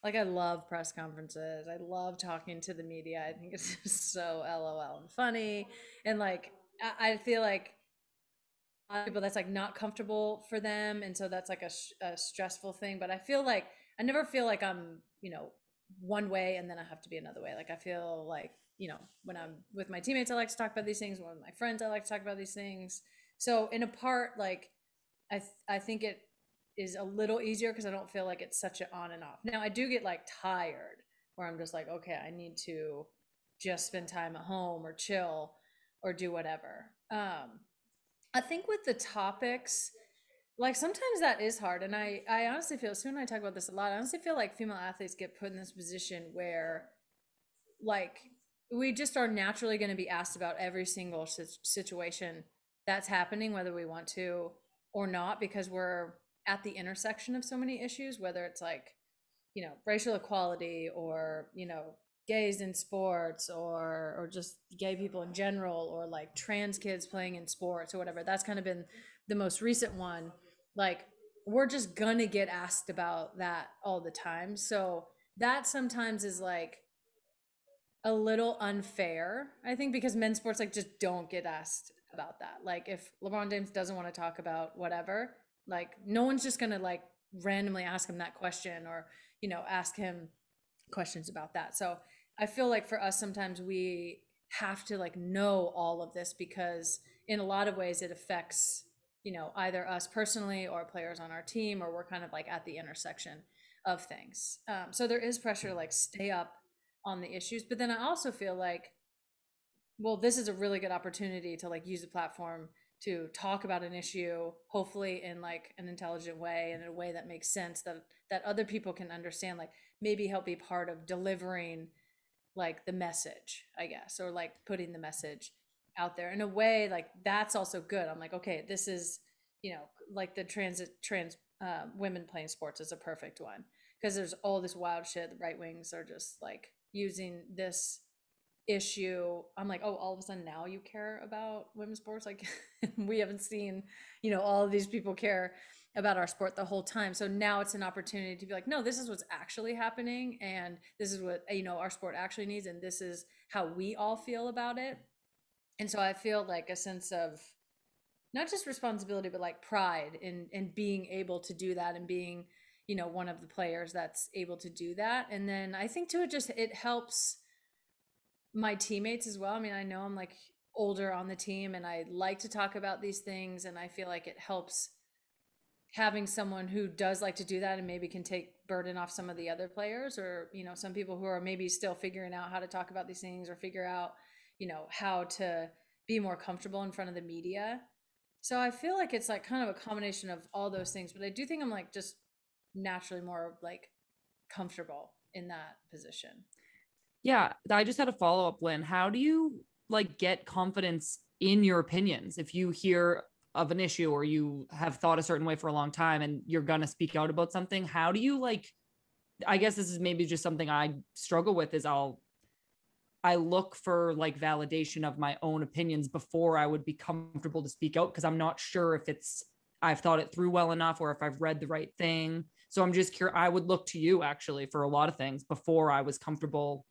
like I love press conferences. I love talking to the media. I think it's just so LOL and funny and like I, feel like people that's like not comfortable for them and so that's like a, a stressful thing but i feel like i never feel like i'm you know one way and then i have to be another way like i feel like you know when i'm with my teammates i like to talk about these things when my friends i like to talk about these things so in a part like i th- i think it is a little easier because i don't feel like it's such an on and off now i do get like tired where i'm just like okay i need to just spend time at home or chill or do whatever um I think with the topics, like sometimes that is hard. And I, I honestly feel, Sue and I talk about this a lot. I honestly feel like female athletes get put in this position where, like, we just are naturally going to be asked about every single situation that's happening, whether we want to or not, because we're at the intersection of so many issues, whether it's like, you know, racial equality or, you know, gays in sports or or just gay people in general or like trans kids playing in sports or whatever. That's kind of been the most recent one. Like we're just gonna get asked about that all the time. So that sometimes is like a little unfair i think because men's sports like just don't get asked about that. Like if lebron james doesn't want to talk about whatever like no one's just gonna like randomly ask him that question or you know ask him questions about that. So I feel like for us sometimes we have to like know all of this because in a lot of ways it affects you know either us personally or players on our team or we're kind of like at the intersection of things. Um, so there is pressure to like stay up on the issues but then i also feel like well this is a really good opportunity to like use the platform to talk about an issue hopefully in like an intelligent way and in a way that makes sense that that other people can understand like maybe help be part of delivering like the message i guess or like putting the message out there in a way like that's also good. I'm like okay this is you know like the transit trans uh, women playing sports is a perfect one because there's all this wild shit the right wings are just like using this issue i'm like oh all of a sudden now you care about women's sports? Like we haven't seen you know all of these people care about our sport the whole time. So now it's an opportunity to be like no this is what's actually happening and this is what you know our sport actually needs and this is how we all feel about it. And so i feel like a sense of not just responsibility but like pride in in being able to do that and being you know one of the players that's able to do that. And then i think too it just it helps my teammates as well. I mean i know i'm like older on the team and i like to talk about these things and i feel like it helps having someone who does like to do that and maybe can take burden off some of the other players or you know some people who are maybe still figuring out how to talk about these things or figure out you know how to be more comfortable in front of the media. So i feel like it's like kind of a combination of all those things but i do think i'm like just naturally more like comfortable in that position Yeah, I just had a follow up, Lynn. How do you like get confidence in your opinions if you hear of an issue or you have thought a certain way for a long time and you're gonna speak out about something? How do you like? I guess this is maybe just something I struggle with. Is I'll I look for like validation of my own opinions before I would be comfortable to speak out because I'm not sure if it's I've thought it through well enough or if I've read the right thing. So I'm just curious. I would look to you actually for a lot of things before I was comfortable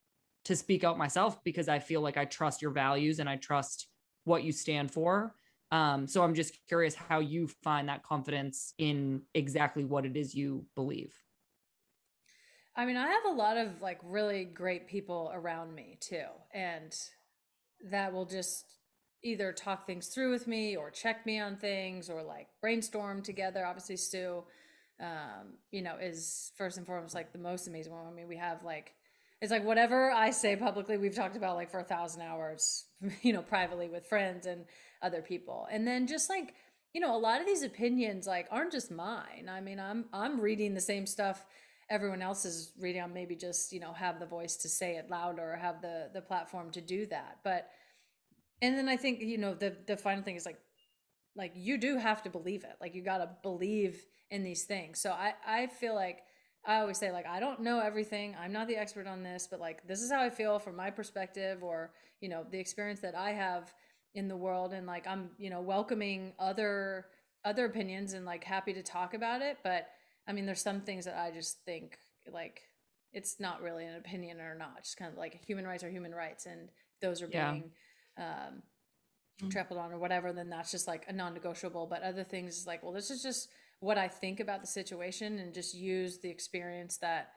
to speak out myself because I feel like I trust your values and I trust what you stand for. Um, so I'm just curious how you find that confidence in exactly what it is you believe. I mean, I have a lot of like really great people around me too, and that will just either talk things through with me or check me on things or like brainstorm together. Obviously, Sue, um, you know, is first and foremost like the most amazing one. I mean, we have like it's like whatever I say publicly, we've talked about like for a thousand hours, you know, privately with friends and other people. And then just like, you know, a lot of these opinions like aren't just mine. I mean, I'm I'm reading the same stuff everyone else is reading. I'm maybe just, you know, have the voice to say it louder or have the the platform to do that. But and then I think, you know, the the final thing is like like you do have to believe it. Like you gotta believe in these things. So I I feel like I always say like I don't know everything. I'm not the expert on this, but like this is how I feel from my perspective or, you know, the experience that I have in the world and like I'm, you know, welcoming other other opinions and like happy to talk about it, but I mean there's some things that I just think like it's not really an opinion or not. Just kind of like human rights are human rights and those are yeah. being um mm-hmm. trampled on or whatever, then that's just like a non-negotiable, but other things is like well this is just what I think about the situation and just use the experience that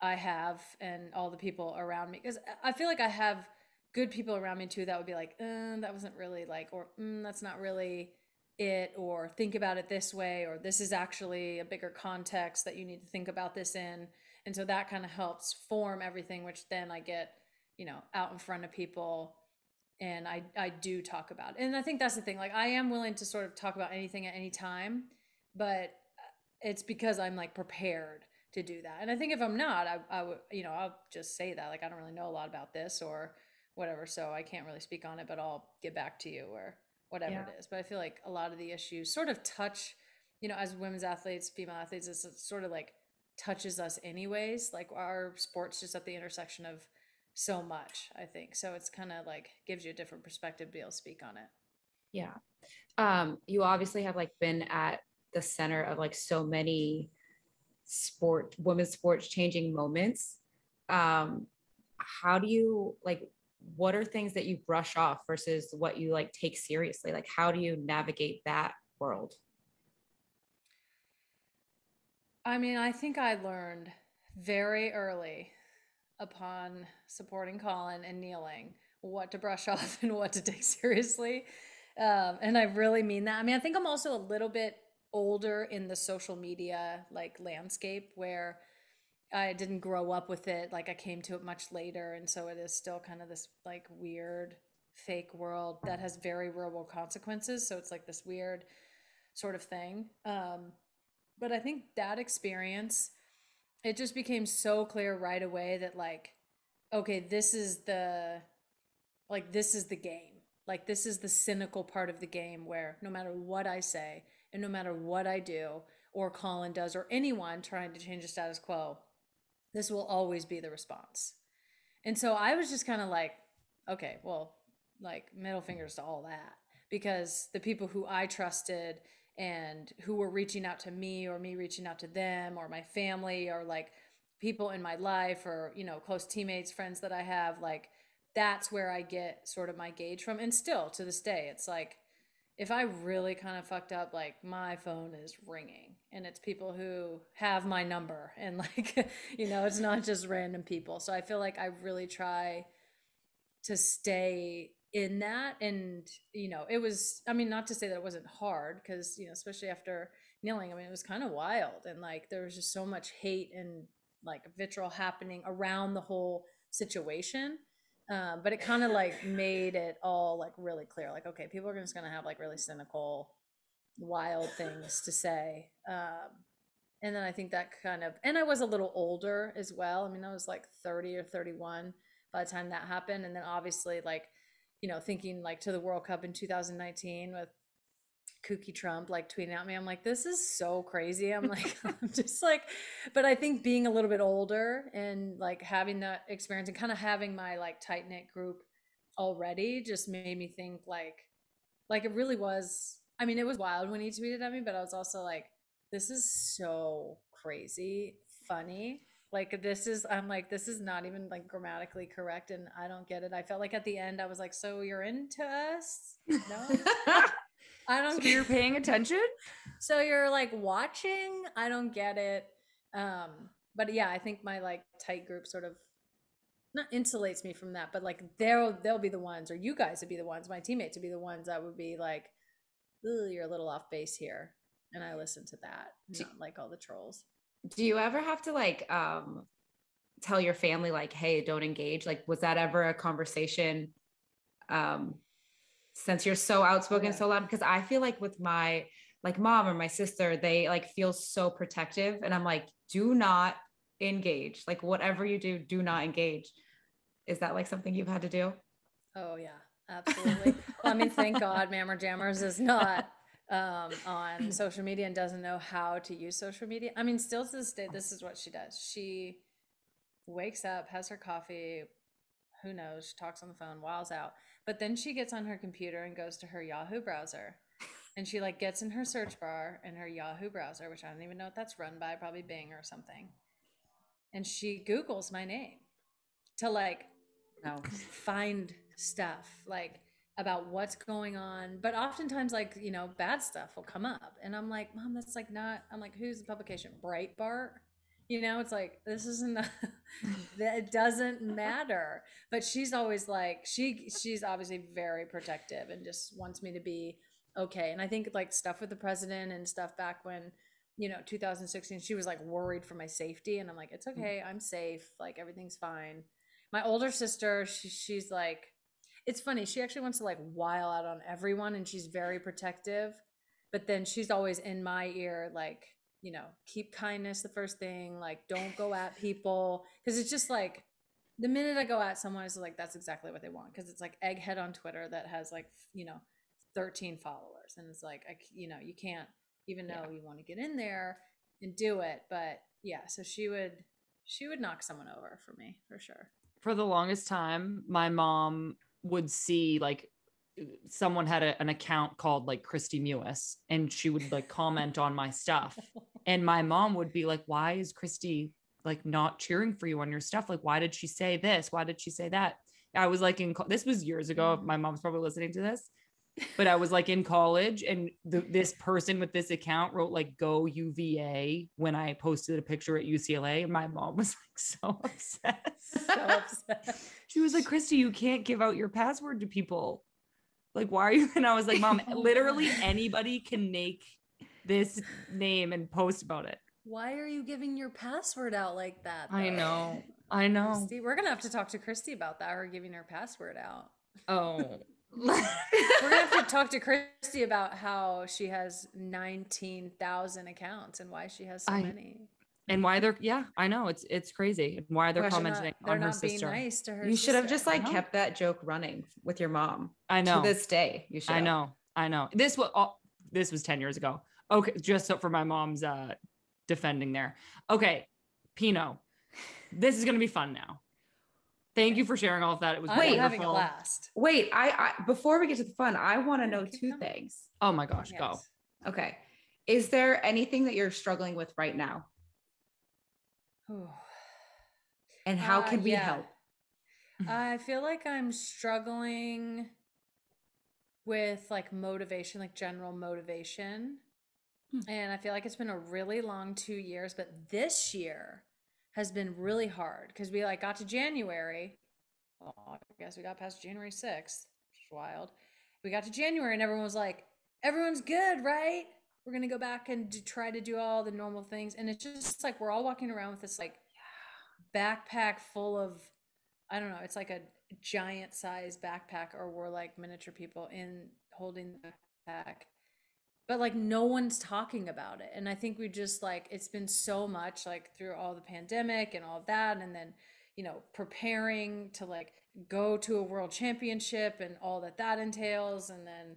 I have and all the people around me. Because I feel like I have good people around me too that would be like, uh, that wasn't really like, or mm, that's not really it, or think about it this way, or this is actually a bigger context that you need to think about this in. And so that kind of helps form everything, which then I get, you know, out in front of people and I, I do talk about. It. And I think that's the thing. Like I am willing to sort of talk about anything at any time but uh, it's because I'm like prepared to do that. And I think if I'm not, I, I would, you know, I'll just say that like I don't really know a lot about this or whatever, so I can't really speak on it, but I'll get back to you or whatever yeah. it is. But I feel like a lot of the issues sort of touch, you know, as women's athletes, female athletes, it's sort of like touches us anyways. Like our sports just at the intersection of so much, I think. So it's kind of like gives you a different perspective to be able to speak on it. Yeah. Um, you obviously have like been at the center of like so many sport women's sports changing moments um how do you like what are things that you brush off versus what you like take seriously like how do you navigate that world i mean i think i learned very early upon supporting colin and kneeling what to brush off and what to take seriously um, and i really mean that i mean i think i'm also a little bit older in the social media like landscape where I didn't grow up with it. Like I came to it much later. And so it is still kind of this like weird fake world that has very real consequences. So it's like this weird sort of thing. Um, but I think that experience, it just became so clear right away that like, okay, this is the, like, this is the game. Like, this is the cynical part of the game where no matter what I say, and no matter what I do, or Colin does, or anyone trying to change the status quo, this will always be the response. And so I was just kind of like, okay, well, like middle fingers to all that because the people who I trusted and who were reaching out to me or me reaching out to them or my family or like people in my life or you know close teammates friends that I have like that's where I get sort of my gauge from and still to this day it's like if I really kind of fucked up, like my phone is ringing and it's people who have my number and like, you know, it's not just random people. So I feel like I really try to stay in that. And, you know, it was, I mean, not to say that it wasn't hard because, you know, especially after kneeling, I mean, it was kind of wild and like there was just so much hate and like vitriol happening around the whole situation um, but it kind of like made it all like really clear like okay people are just gonna have like really cynical wild things to say um, and then i think that kind of and i was a little older as well i mean i was like 30 or 31 by the time that happened and then obviously like you know thinking like to the world cup in 2019 with kooky Trump like tweeting at me. I'm like, this is so crazy. I'm like, I'm just like, but I think being a little bit older and like having that experience and kind of having my like tight knit group already just made me think like, like it really was. I mean, it was wild when he tweeted at me, but I was also like, this is so crazy, funny. Like this is, I'm like, this is not even like grammatically correct, and I don't get it. I felt like at the end, I was like, so you're into us? No. I don't So get you're paying attention? so you're like watching i don't get it um but yeah i think my like tight group sort of not insulates me from that but like they'll they'll be the ones or you guys would be the ones my teammates would be the ones that would be like you're a little off base here and i listen to that not like all the trolls Do you ever have to like um tell your family like, hey, don't engage? Like, was that ever a conversation? Um, since you're so outspoken, Yeah. so loud, because I feel like with my like mom or my sister, they like feel so protective, and I'm like, do not engage. Like, whatever you do, do not engage. Is that like something you've had to do? Oh yeah, absolutely. well, I mean, thank God Mammer Jammers is not um, on social media and doesn't know how to use social media. I mean, still to this day, this is what she does. She wakes up, has her coffee, who knows, she talks on the phone, whiles out. But then she gets on her computer and goes to her Yahoo browser. And she like gets in her search bar in her Yahoo browser, which I don't even know what that's run by, probably Bing or something. And she Googles my name to like No. find stuff like about what's going on but oftentimes like you know bad stuff will come up and i'm like mom that's like not i'm like who's the publication? Breitbart? You know it's like this isn't that it doesn't matter. But she's always like she she's obviously very protective and just wants me to be okay and i think like stuff with the president and stuff back when you know 2016 she was like worried for my safety and i'm like it's mm. okay i'm safe like everything's fine. My older sister she, she's like it's funny she actually wants to like while out on everyone and she's very protective but then she's always in my ear like you know keep kindness the first thing like don't go at people because it's just like the minute i go at someone it's like that's exactly what they want because it's like egghead on twitter that has like you know 13 followers and it's like I, you know you can't even though you want to get in there and do it but yeah so she would she would knock someone over for me for sure. For the longest time, my mom would see like someone had a, an account called like Kristie Mewis and she would like comment on my stuff. And my mom would be like, why is Kristie like not cheering for you on your stuff? Like, why did she say this? Why did she say that? I was like in, this was years ago. Mm. My mom's probably listening to this, but I was like in college and the, this person with this account wrote like go UVA when I posted a picture at UCLA. And my mom was like so upset. so upset She was like, Kristie, you can't give out your password to people. Like, why are you? And I was like, Mom, literally anybody can make this name and post about it. Why are you giving your password out like that? I know. I know. Kristie, we're gonna have to talk to Kristie about that. Her giving her password out. Oh. We're gonna have to talk to Kristie about how she has nineteen thousand accounts and why she has so I- many. and why they're yeah, I know it's it's crazy. And why they're Gosh, they're They're not, commenting they're on her not being sister. nice to her. You should have just like kept that joke running with your mom. I know. To this day, you should. I know. I know. This was all this was 10 years ago. Okay, just so for my mom's uh defending there. Okay, Pinoe. This is gonna be fun now. Thank you for sharing all of that. It was I'm Wait. having a blast. Wait, I, I before we get to the fun, I want to know two coming. things. Oh my gosh, go. Okay. Is there anything that you're struggling with right now? And how Uh, can we yeah. help? I feel like I'm struggling with like motivation, like general motivation. Hmm. And I feel like it's been a really long two years, but this year has been really hard because we like got to January. Well, I guess we got past January 6th, which is wild. We got to January and everyone was like, everyone's good, right? We're going to go back and do, try to do all the normal things. And it's just like we're all walking around with this like backpack full of I don't know, it's like a giant size backpack or we're like miniature people in holding the backpack. But like no one's talking about it. And I think we just like it's been so much like through all the pandemic and all that and then you know preparing to like go to a world championship and all that that entails and then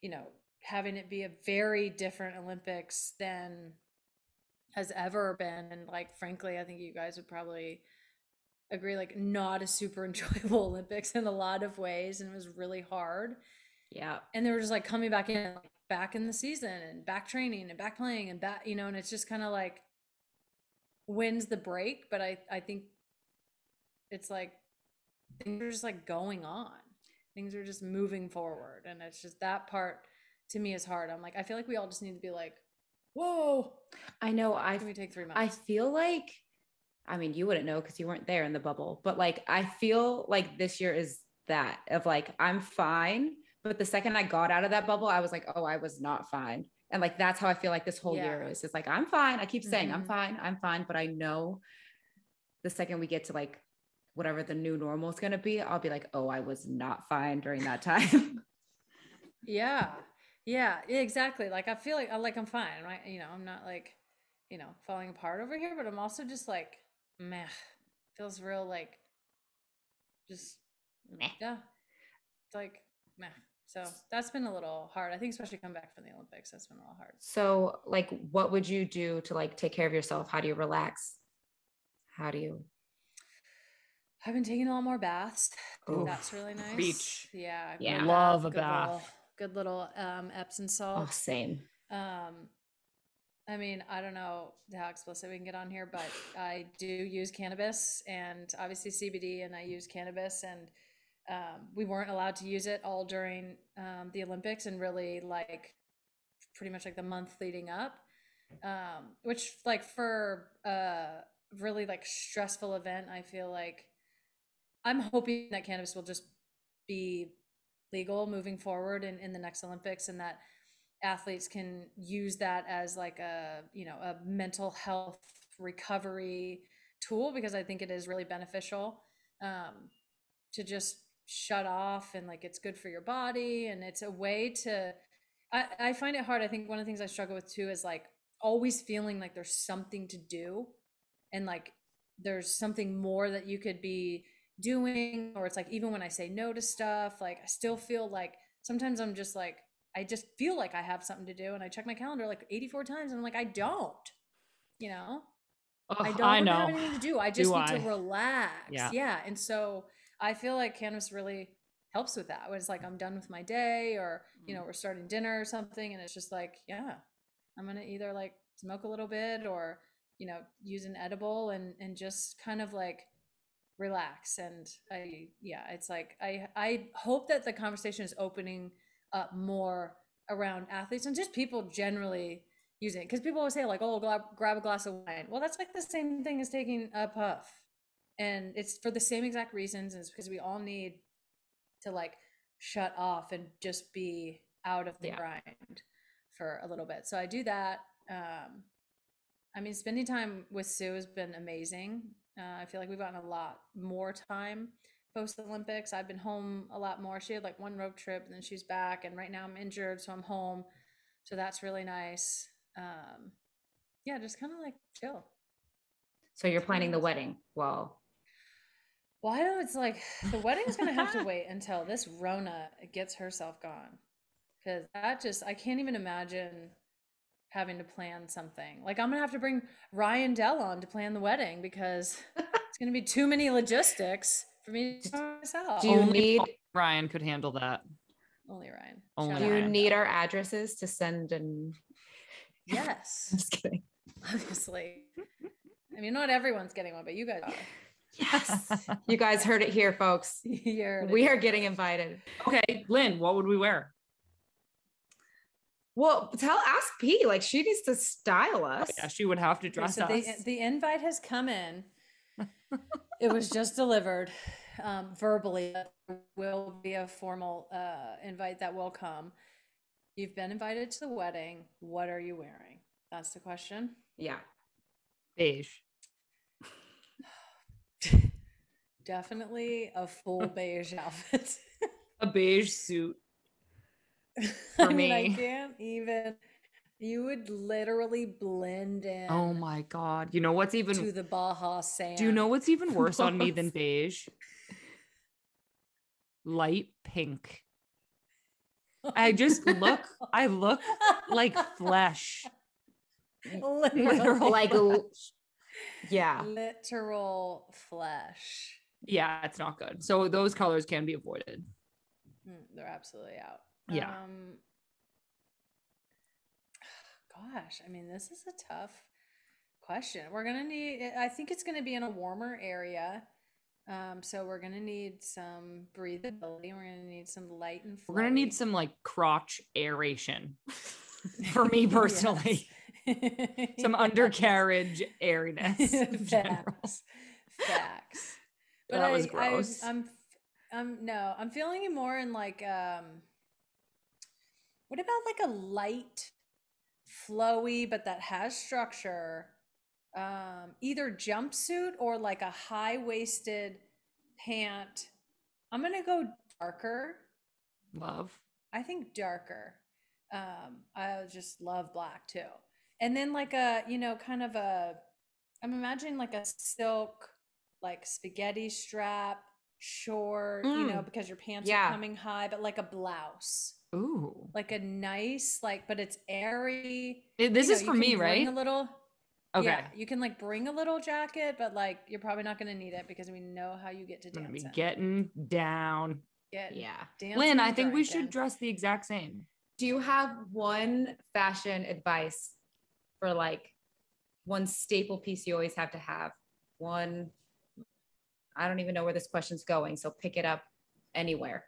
you know having it be a very different Olympics than has ever been and like frankly I think you guys would probably agree like not a super enjoyable olympics in a lot of ways and it was really hard Yeah. and they were just like coming back in like, back in the season and back training and back playing and back you know and it's just kind of like wins the break but i i think it's like things are just like going on things are just moving forward and it's just that part to me is hard. I'm like, I feel like we all just need to be like, whoa, I know. I we take three months? I feel like, I mean, you wouldn't know because you weren't there in the bubble, but like, I feel like this year is that of like, I'm fine. But the second I got out of that bubble, I was like, oh, I was not fine. And like, that's how I feel like this whole year is. It's like, I'm fine. I keep saying, I'm Mhm. fine. I'm fine. But I know the second we get to like whatever the new normal is going to be, I'll be like, oh, I was not fine during that time. Yeah. Yeah, yeah, exactly. Like I feel like I like I'm fine, right? You know, I'm not like, you know, falling apart over here, but I'm also just like, meh. Feels real like just Meh. yeah. It's like meh. So that's been a little hard. I think especially come back from the Olympics, that's been a little hard. So, like, what would you do to like take care of yourself? How do you relax? How do you? I've been taking a lot more baths. Oof. That's really nice. Beach. Yeah. I've Yeah. Love a good bath. Little, good little um Epsom Oh, salt. same. Um, I mean, I don't know how explicit we can get on here, but I do use cannabis and obviously CBD, and I use cannabis, and um, we weren't allowed to use it all during um, the Olympics, and really like pretty much like the month leading up, um, which like for a really like stressful event, I feel like I'm hoping that cannabis will just be legal moving forward in, in the next Olympics, and that athletes can use that as like a you know a mental health recovery tool because I think it is really beneficial um, to just shut off and like it's good for your body and it's a way to I, I find it hard. I think one of the things I struggle with too is like always feeling like there's something to do and like there's something more that you could be doing or it's like even when I say no to stuff, like I still feel like sometimes I'm just like I just feel like I have something to do and I check my calendar like 84 times and I'm like I don't. You know? I don't I know. have anything to do. I just Do need I? to relax. Yeah. Yeah. And so I feel like cannabis really helps with that. When it's like I'm done with my day or, you Mm. know, we're starting dinner or something and it's just like, yeah, I'm gonna either like smoke a little bit or, you know, use an edible and and just kind of like relax. And I yeah, it's like I I hope that the conversation is opening up more around athletes and just people generally using it because people always say like oh grab, grab a glass of wine well that's like the same thing as taking a puff and it's for the same exact reasons it's because we all need to like shut off and just be out of the Yeah. grind for a little bit. So i do that um i mean spending time with sue has been amazing. Uh, i feel like we've gotten a lot more time post olympics i've been home a lot more. She had like one road trip and then she's back and right now i'm injured so i'm home. So that's really nice. Um yeah just kind of like chill. So you're planning the wedding. Well, well i know it's like the wedding's gonna have to wait until this rona gets herself gone because that just i can't even imagine having to plan something like i'm gonna have to bring ryan dell on to plan the wedding because it's gonna be too many logistics for me to do myself do you Only need Ryan could handle that. only ryan Only Shout do you Ryan. Ryan. need our addresses to send and yes just kidding. obviously i mean not everyone's getting one but you guys are Yes. you guys heard it here, folks. You're We are getting invited. Okay, Lynn, what would we wear? Well, tell ask P. Like she needs to style us. Yeah, she would have to Okay, dress so us. the, the invite has come in. it was just delivered um, verbally. There will be a formal uh, invite that will come. You've been invited to the wedding. What are you wearing? That's the question. Yeah. Beige. Definitely a full beige outfit. A beige suit. I mean, I can't even. You would literally blend oh in. Oh my god. You know what's even To the Baja sand. Do you know what's even worse on me than beige? Light pink. I just look I look like flesh. literal, Like l- yeah. literal flesh. Yeah, it's not good. So those colors can be avoided. Mm, they're absolutely out. Yeah. Um, gosh, I mean, this is a tough question. We're gonna need. I think it's gonna be in a warmer area. Um, so we're gonna need some breathability. We're gonna need some light and. We're gonna need some like crotch aeration for me personally. Some undercarriage airiness. Facts. Facts. But That was I, gross. I, I'm, I'm no, I'm feeling it more in like, um, what about like a light, flowy, but that has structure, um, either jumpsuit or like a high waisted pant. I'm gonna go darker. Love. I think darker. Um, I just love black too. And then like a, you know, kind of a I'm imagining like a silk, like spaghetti strap, short, you know, Mm. because your pants Yeah. are coming high, but like a blouse. Ooh. Like a nice, like, but it's airy. It- this you is for me, right? A little Okay. yeah, you can like bring a little jacket, but like you're probably not gonna need it because we know how you get to I'm be getting down. Get Yeah. dancing Lynn, I think we should drinking. dress the exact same. Do you have one fashion advice for like one staple piece you always have to have? One, I don't even know where this question's going, so pick it up anywhere.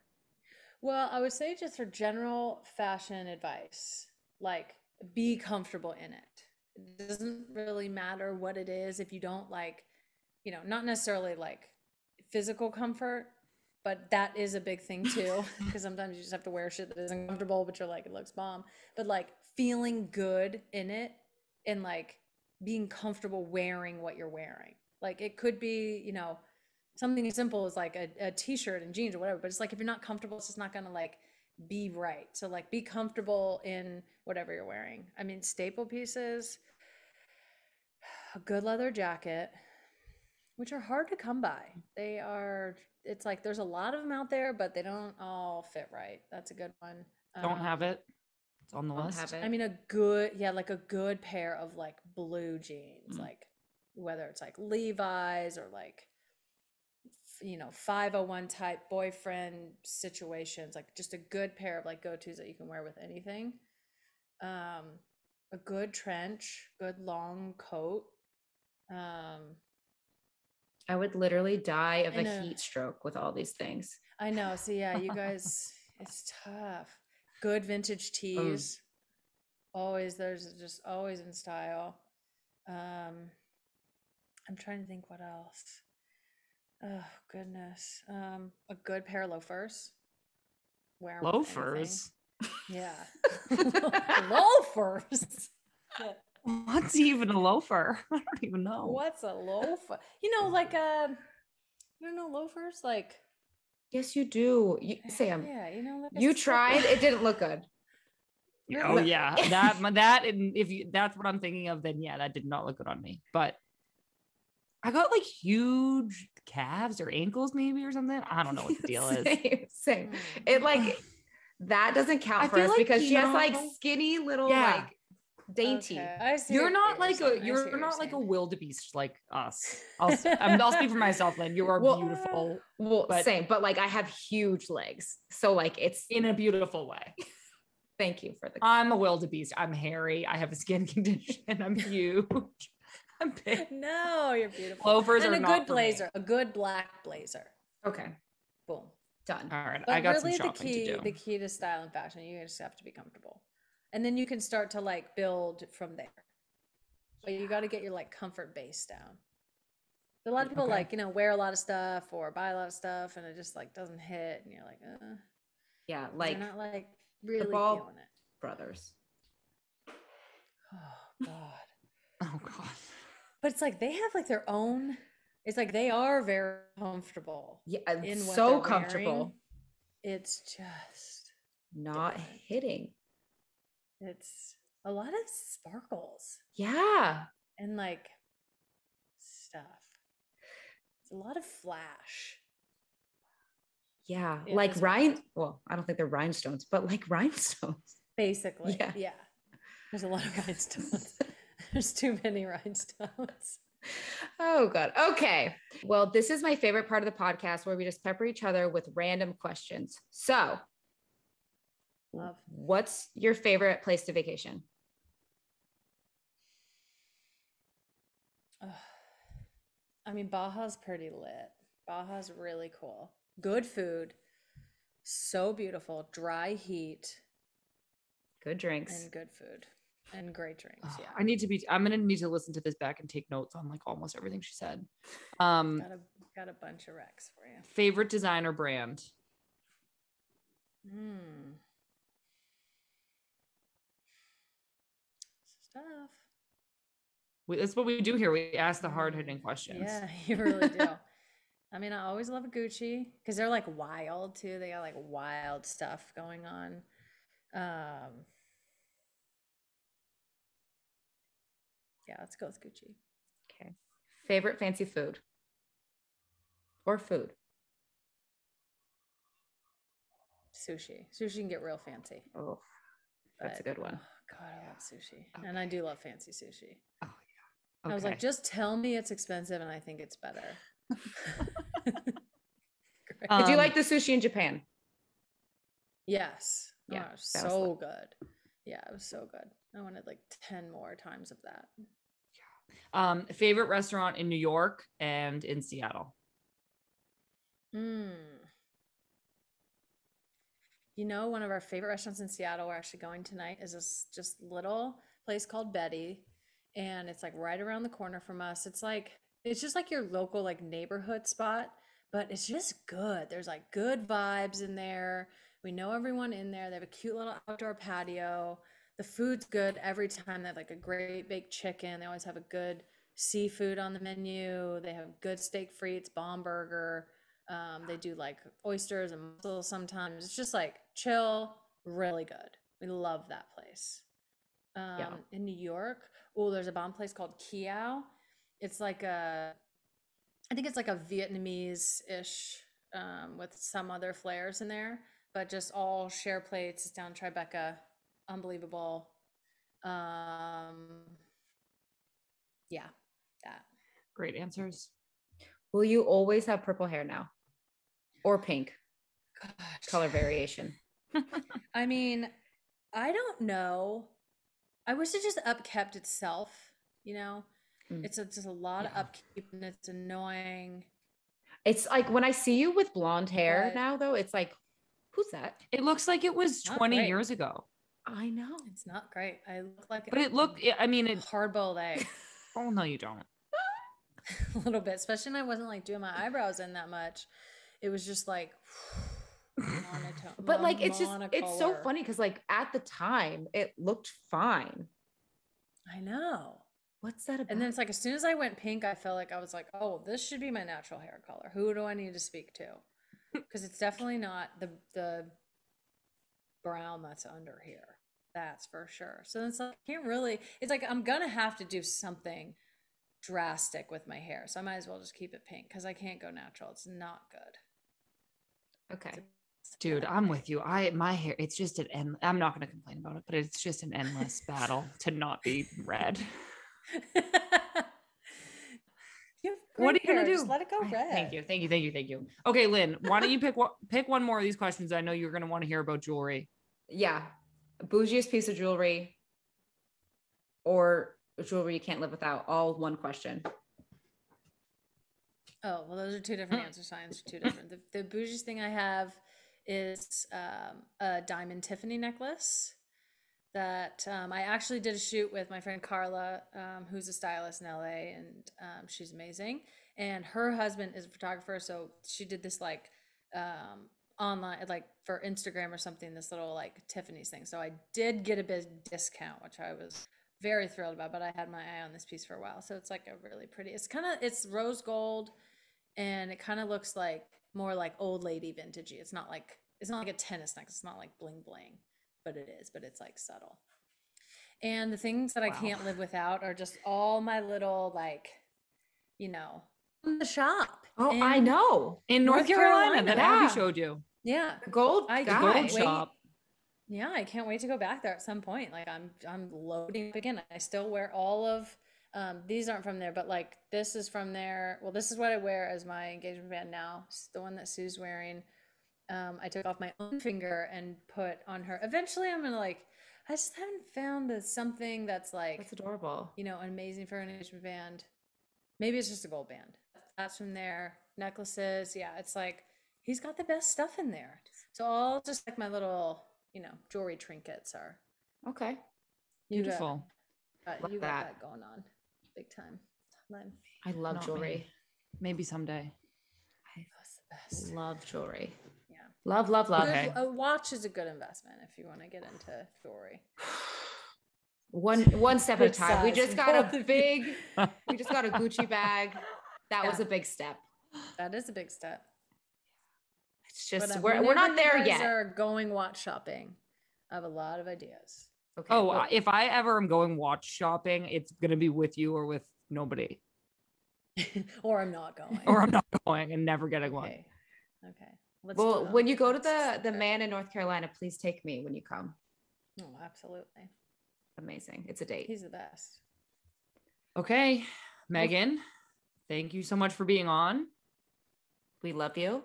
Well, I would say just for general fashion advice, like be comfortable in it. It doesn't really matter what it is if you don't like, you know, not necessarily like physical comfort, but that is a big thing too. Because sometimes you just have to wear shit that isn't comfortable, but you're like, it looks bomb. But like feeling good in it and like being comfortable wearing what you're wearing. Like it could be, you know, something as simple as like a, a t-shirt and jeans or whatever but it's like if you're not comfortable it's just not gonna like be right so like be comfortable in whatever you're wearing i mean staple pieces a good leather jacket which are hard to come by they are it's like there's a lot of them out there but they don't all fit right that's a good one Don't Um, have it. It's on the list. have it. I mean, a good, yeah, like a good pair of like blue jeans, Mm. like whether it's like Levi's or like, f- you know, 501 type boyfriend situations, like just a good pair of like go tos that you can wear with anything. Um, a good trench, good long coat. Um, I would literally die of a a- heat stroke with all these things. I know. So yeah, you guys, it's tough. Good vintage tees. Always there's just always in style. Um I'm trying to think what else. Oh goodness. Um a good pair of loafers. Wear 'em with anything. Loafers. Yeah. loafers. Yeah. What's even a loafer? I don't even know. What's a loafer? You know, like uh you don't know loafers? Like Yes, you do. You, Sam, yeah, you know, like a you slipper. tried. It didn't look good. Oh No. yeah, that my- that and if you that's what I'm thinking of, then yeah, that did not look good on me. But I got like huge calves or ankles, maybe or something. I don't know what the deal is. Same, same. Mm. It like that doesn't count I for us like, because she has like skinny little Yeah. like dainty. Okay, I see You're what not like saying. I a see you're what not like a wildebeest like us. I'll s- I'm- I'll speak for myself, Lynn. You are Well- beautiful Well, But- same, but like I have huge legs, so like it's. in a beautiful way. Thank you for the. I'm a wildebeest. I'm hairy. I have a skin condition. I'm huge. I'm big. No, you're beautiful. Loafers and are a good me. blazer, a good black blazer. Okay, Boom. done. All right, But I got really, some the shopping key, to do. the key to style and fashion, you just have to be comfortable, and then you can start to like build from there. But you got to get your like comfort base down. A lot of people Okay. like you know wear a lot of stuff or buy a lot of stuff, and it just like doesn't hit, and you're like, uh, Yeah, like not like really feeling it. brothers. Oh God. oh god. But it's like they have like their own. It's like they are very comfortable. Yeah, in so comfortable. wearing. It's just Not different. hitting. it's a lot of sparkles Yeah, and like stuff. It's a lot of flash. yeah, Yeah, like rhine. wild. Well, I don't think they're rhinestones, but like rhinestones. Basically. Yeah. Yeah. There's a lot of rhinestones. There's too many rhinestones. Oh god. Okay. Well, this is my favorite part of the podcast where we just pepper each other with random questions. So, Love. what's your favorite place to vacation? Ugh. I mean, Baja's pretty lit. Baja's really cool. Good food, so beautiful, dry heat, Good drinks. and good food, and great drinks. Oh, Yeah, I need to be. I'm gonna need to listen to this back and take notes on like almost everything she said. Um, got a got a bunch of recs for you. favorite designer brand. Hmm. Stuff. We, that's what we do here. We ask the hard hitting Mm, questions. Yeah, you really do. I mean, I always love a Gucci because they're like wild too. They got like wild stuff going on. Um, yeah, let's go with Gucci. Okay. Favorite fancy food or food? Sushi. Sushi can get real fancy. Oh, that's a good one. oh, God, I love sushi, and I do love fancy sushi. Oh yeah. I was like, just tell me it's expensive, and I think it's better. Great. Did you Um, like the sushi in Japan? Yes. Yeah, was so good. Yeah, it was so good. I wanted like 10 more times of that. Um, favorite restaurant in New York and in Seattle. Mm. You know, one of our favorite restaurants in Seattle we're actually going tonight is this just little place called Betty. And it's like right around the corner from us. It's like, it's just like your local like neighborhood spot, but it's just good. There's like good vibes in there. We know everyone in there. They have a cute little outdoor patio. The food's good every time. They have like a great baked chicken. They always have a good seafood on the menu. They have good steak frites, bomb burger. Um, they do like oysters and mussels sometimes. It's just like chill, really good. We love that place. Um, In New York, oh, there's a bomb place called Kiao. It's like a, I think it's like a Vietnamese ish um, with some other flares in there, but just all share plates. It's down Tribeca. Unbelievable. Um, yeah, that. Great answers. Will you always have purple hair now or pink Gosh. color variation? I mean, I don't know. I wish it just upkept itself, you know? Mm. It's a, just a lot of upkeep and it's annoying. It's like when I see you with blonde hair But- now, though, it's like, who's that? It looks like it was 20 great. years ago, I know. It's not great. I look like but it looked. I mean, it. hard boiled egg Oh no, you don't. a little bit, especially when I wasn't like doing my eyebrows in that much. It was just like monotone. But like, it's just, it's so funny because, like, at the time, it looked fine. I know. What's that about? And then it's like as soon as I went pink, I felt like I was like, oh, this should be my natural hair color. Who do I need to speak to? Because it's definitely not the the brown that's under here. That's for sure. So it's like I can't really. It's like I'm gonna have to do something drastic with my hair. So I might as well just keep it pink because I can't go natural. It's not good. okay. Dude, I'm with you. I my hair. It's just an end. I'm not going to complain about it, but it's just an endless battle to not be red. good. What are you gonna do? Just let it go red. Thank you, thank you, thank you, thank you. Okay, Lynn, why don't you pick one? Pick one more of these questions. I know you're going to want to hear about jewelry. Yeah. Bougiest piece of jewelry or jewelry you can't live without. All one question. Oh, well, those are two different answer signs. Are two different. The, the bougiest thing I have is um, a diamond Tiffany necklace that um, I actually did a shoot with my friend Carla, um, who's a stylist in LA, and um, she's amazing. And her husband is a photographer, so she did this like um, online, like for Instagram or something, this little like Tiffany's thing. So I did get a big discount, which I was very thrilled about. But I had my eye on this piece for a while, so it's like a really pretty. It's kind of it's rose gold and it kind of looks like more like old lady vintagey. It's not like it's not like a tennis necklace. It's not like bling bling, but it is. But it's like subtle. And the things that I can't live without are just all my little like, you know, the shop. Oh, I know. In North, North Carolina, that Carolina. Abby showed you. Yeah, Gold I The gold Wait. shop. yeah. I can't wait to go back there at some point. Like I'm, I'm loading up again. I still wear all of. Um, these aren't from there, but like this is from there. Well, this is what I wear as my engagement band now. It's the one that Sue's wearing. Um, I took off my own finger and put on her. Eventually, I'm gonna like. I just haven't found the something that's like That's adorable. you know amazing for an engagement band. Maybe it's just a gold band. That's from there. necklaces. Yeah, it's like he's got the best stuff in there. So all just like my little, you know, jewelry trinkets are. Okay. You got- Beautiful. got- Love you got that. that going on, big time. Then I love Not jewelry. me. Maybe someday. that's the best. Love jewelry. Yeah. Love, love, love. Good- Okay. A watch is a good investment if you want to get into jewelry. One one step at a Good time. We just got both of a big, we just got a Gucci bag. That was a big step. That is a big step. It's just But, we're, we're whenever not you there guys yet. Are going watch shopping. I have a lot of ideas. Okay. Oh, well, if I ever am going watch shopping, it's gonna be with you or with nobody, or I'm not going. or I'm not going and never getting one. okay. Okay. Let's well, when you go to the the man in North Carolina, please take me when you come. Oh, absolutely. Amazing. It's a date. He's the best. Okay, Megan, thank you so much for being on. We love you.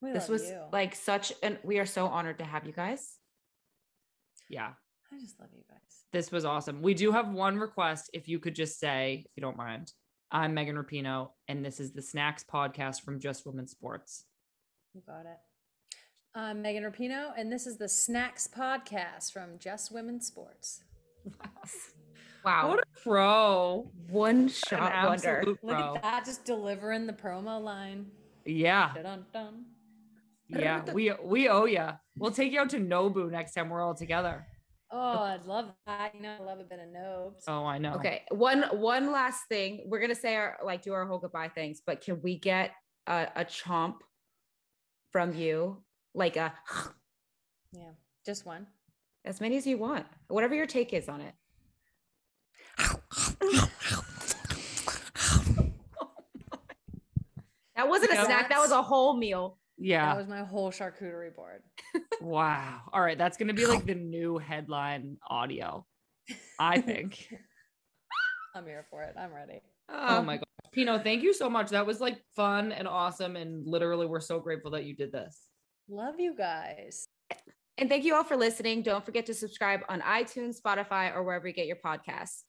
We this love was you. like such an we are so honored to have you guys. Yeah, I just love you guys. this was awesome. We do have one request. If you could just say, if you don't mind, I'm Megan Rapinoe, and this is the Snacks Podcast from Just Women Sports. You got it. I'm Megan Rapinoe, and this is the Snacks Podcast from Just Women Sports. Wow. What a pro! One shot wonder. absolute Look at that, just delivering the promo line. Yeah, Dun dun. yeah. We we owe ya. We'll take you out to Nobu next time we're all together. Oh, I'd love that. You know, I love a bit of nobes. Oh, I know. Okay. One one last thing. We're gonna say our like do our whole goodbye things, but can we get a, a chomp from you? Like a Yeah, just one. as many as you want. Whatever your take is on it. That wasn't a Yeah. snack, that was a whole meal. Yeah. That was my whole charcuterie board. Wow. All right. That's going to be like the new headline audio, I think. I'm here for it. I'm ready. oh my gosh. Pinoe, thank you so much. That was like fun and awesome. And literally, we're so grateful that you did this. Love you guys. And thank you all for listening. Don't forget to subscribe on iTunes, Spotify, or wherever you get your podcasts.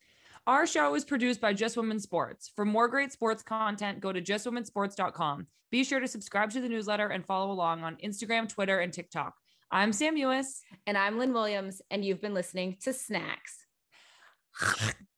Our show is produced by Just Women Sports. For more great sports content, go to justwomensports.com. Be sure to subscribe to the newsletter and follow along on Instagram, Twitter, and TikTok. I'm Sam Mewis. And I'm Lynn Williams, and you've been listening to Snacks.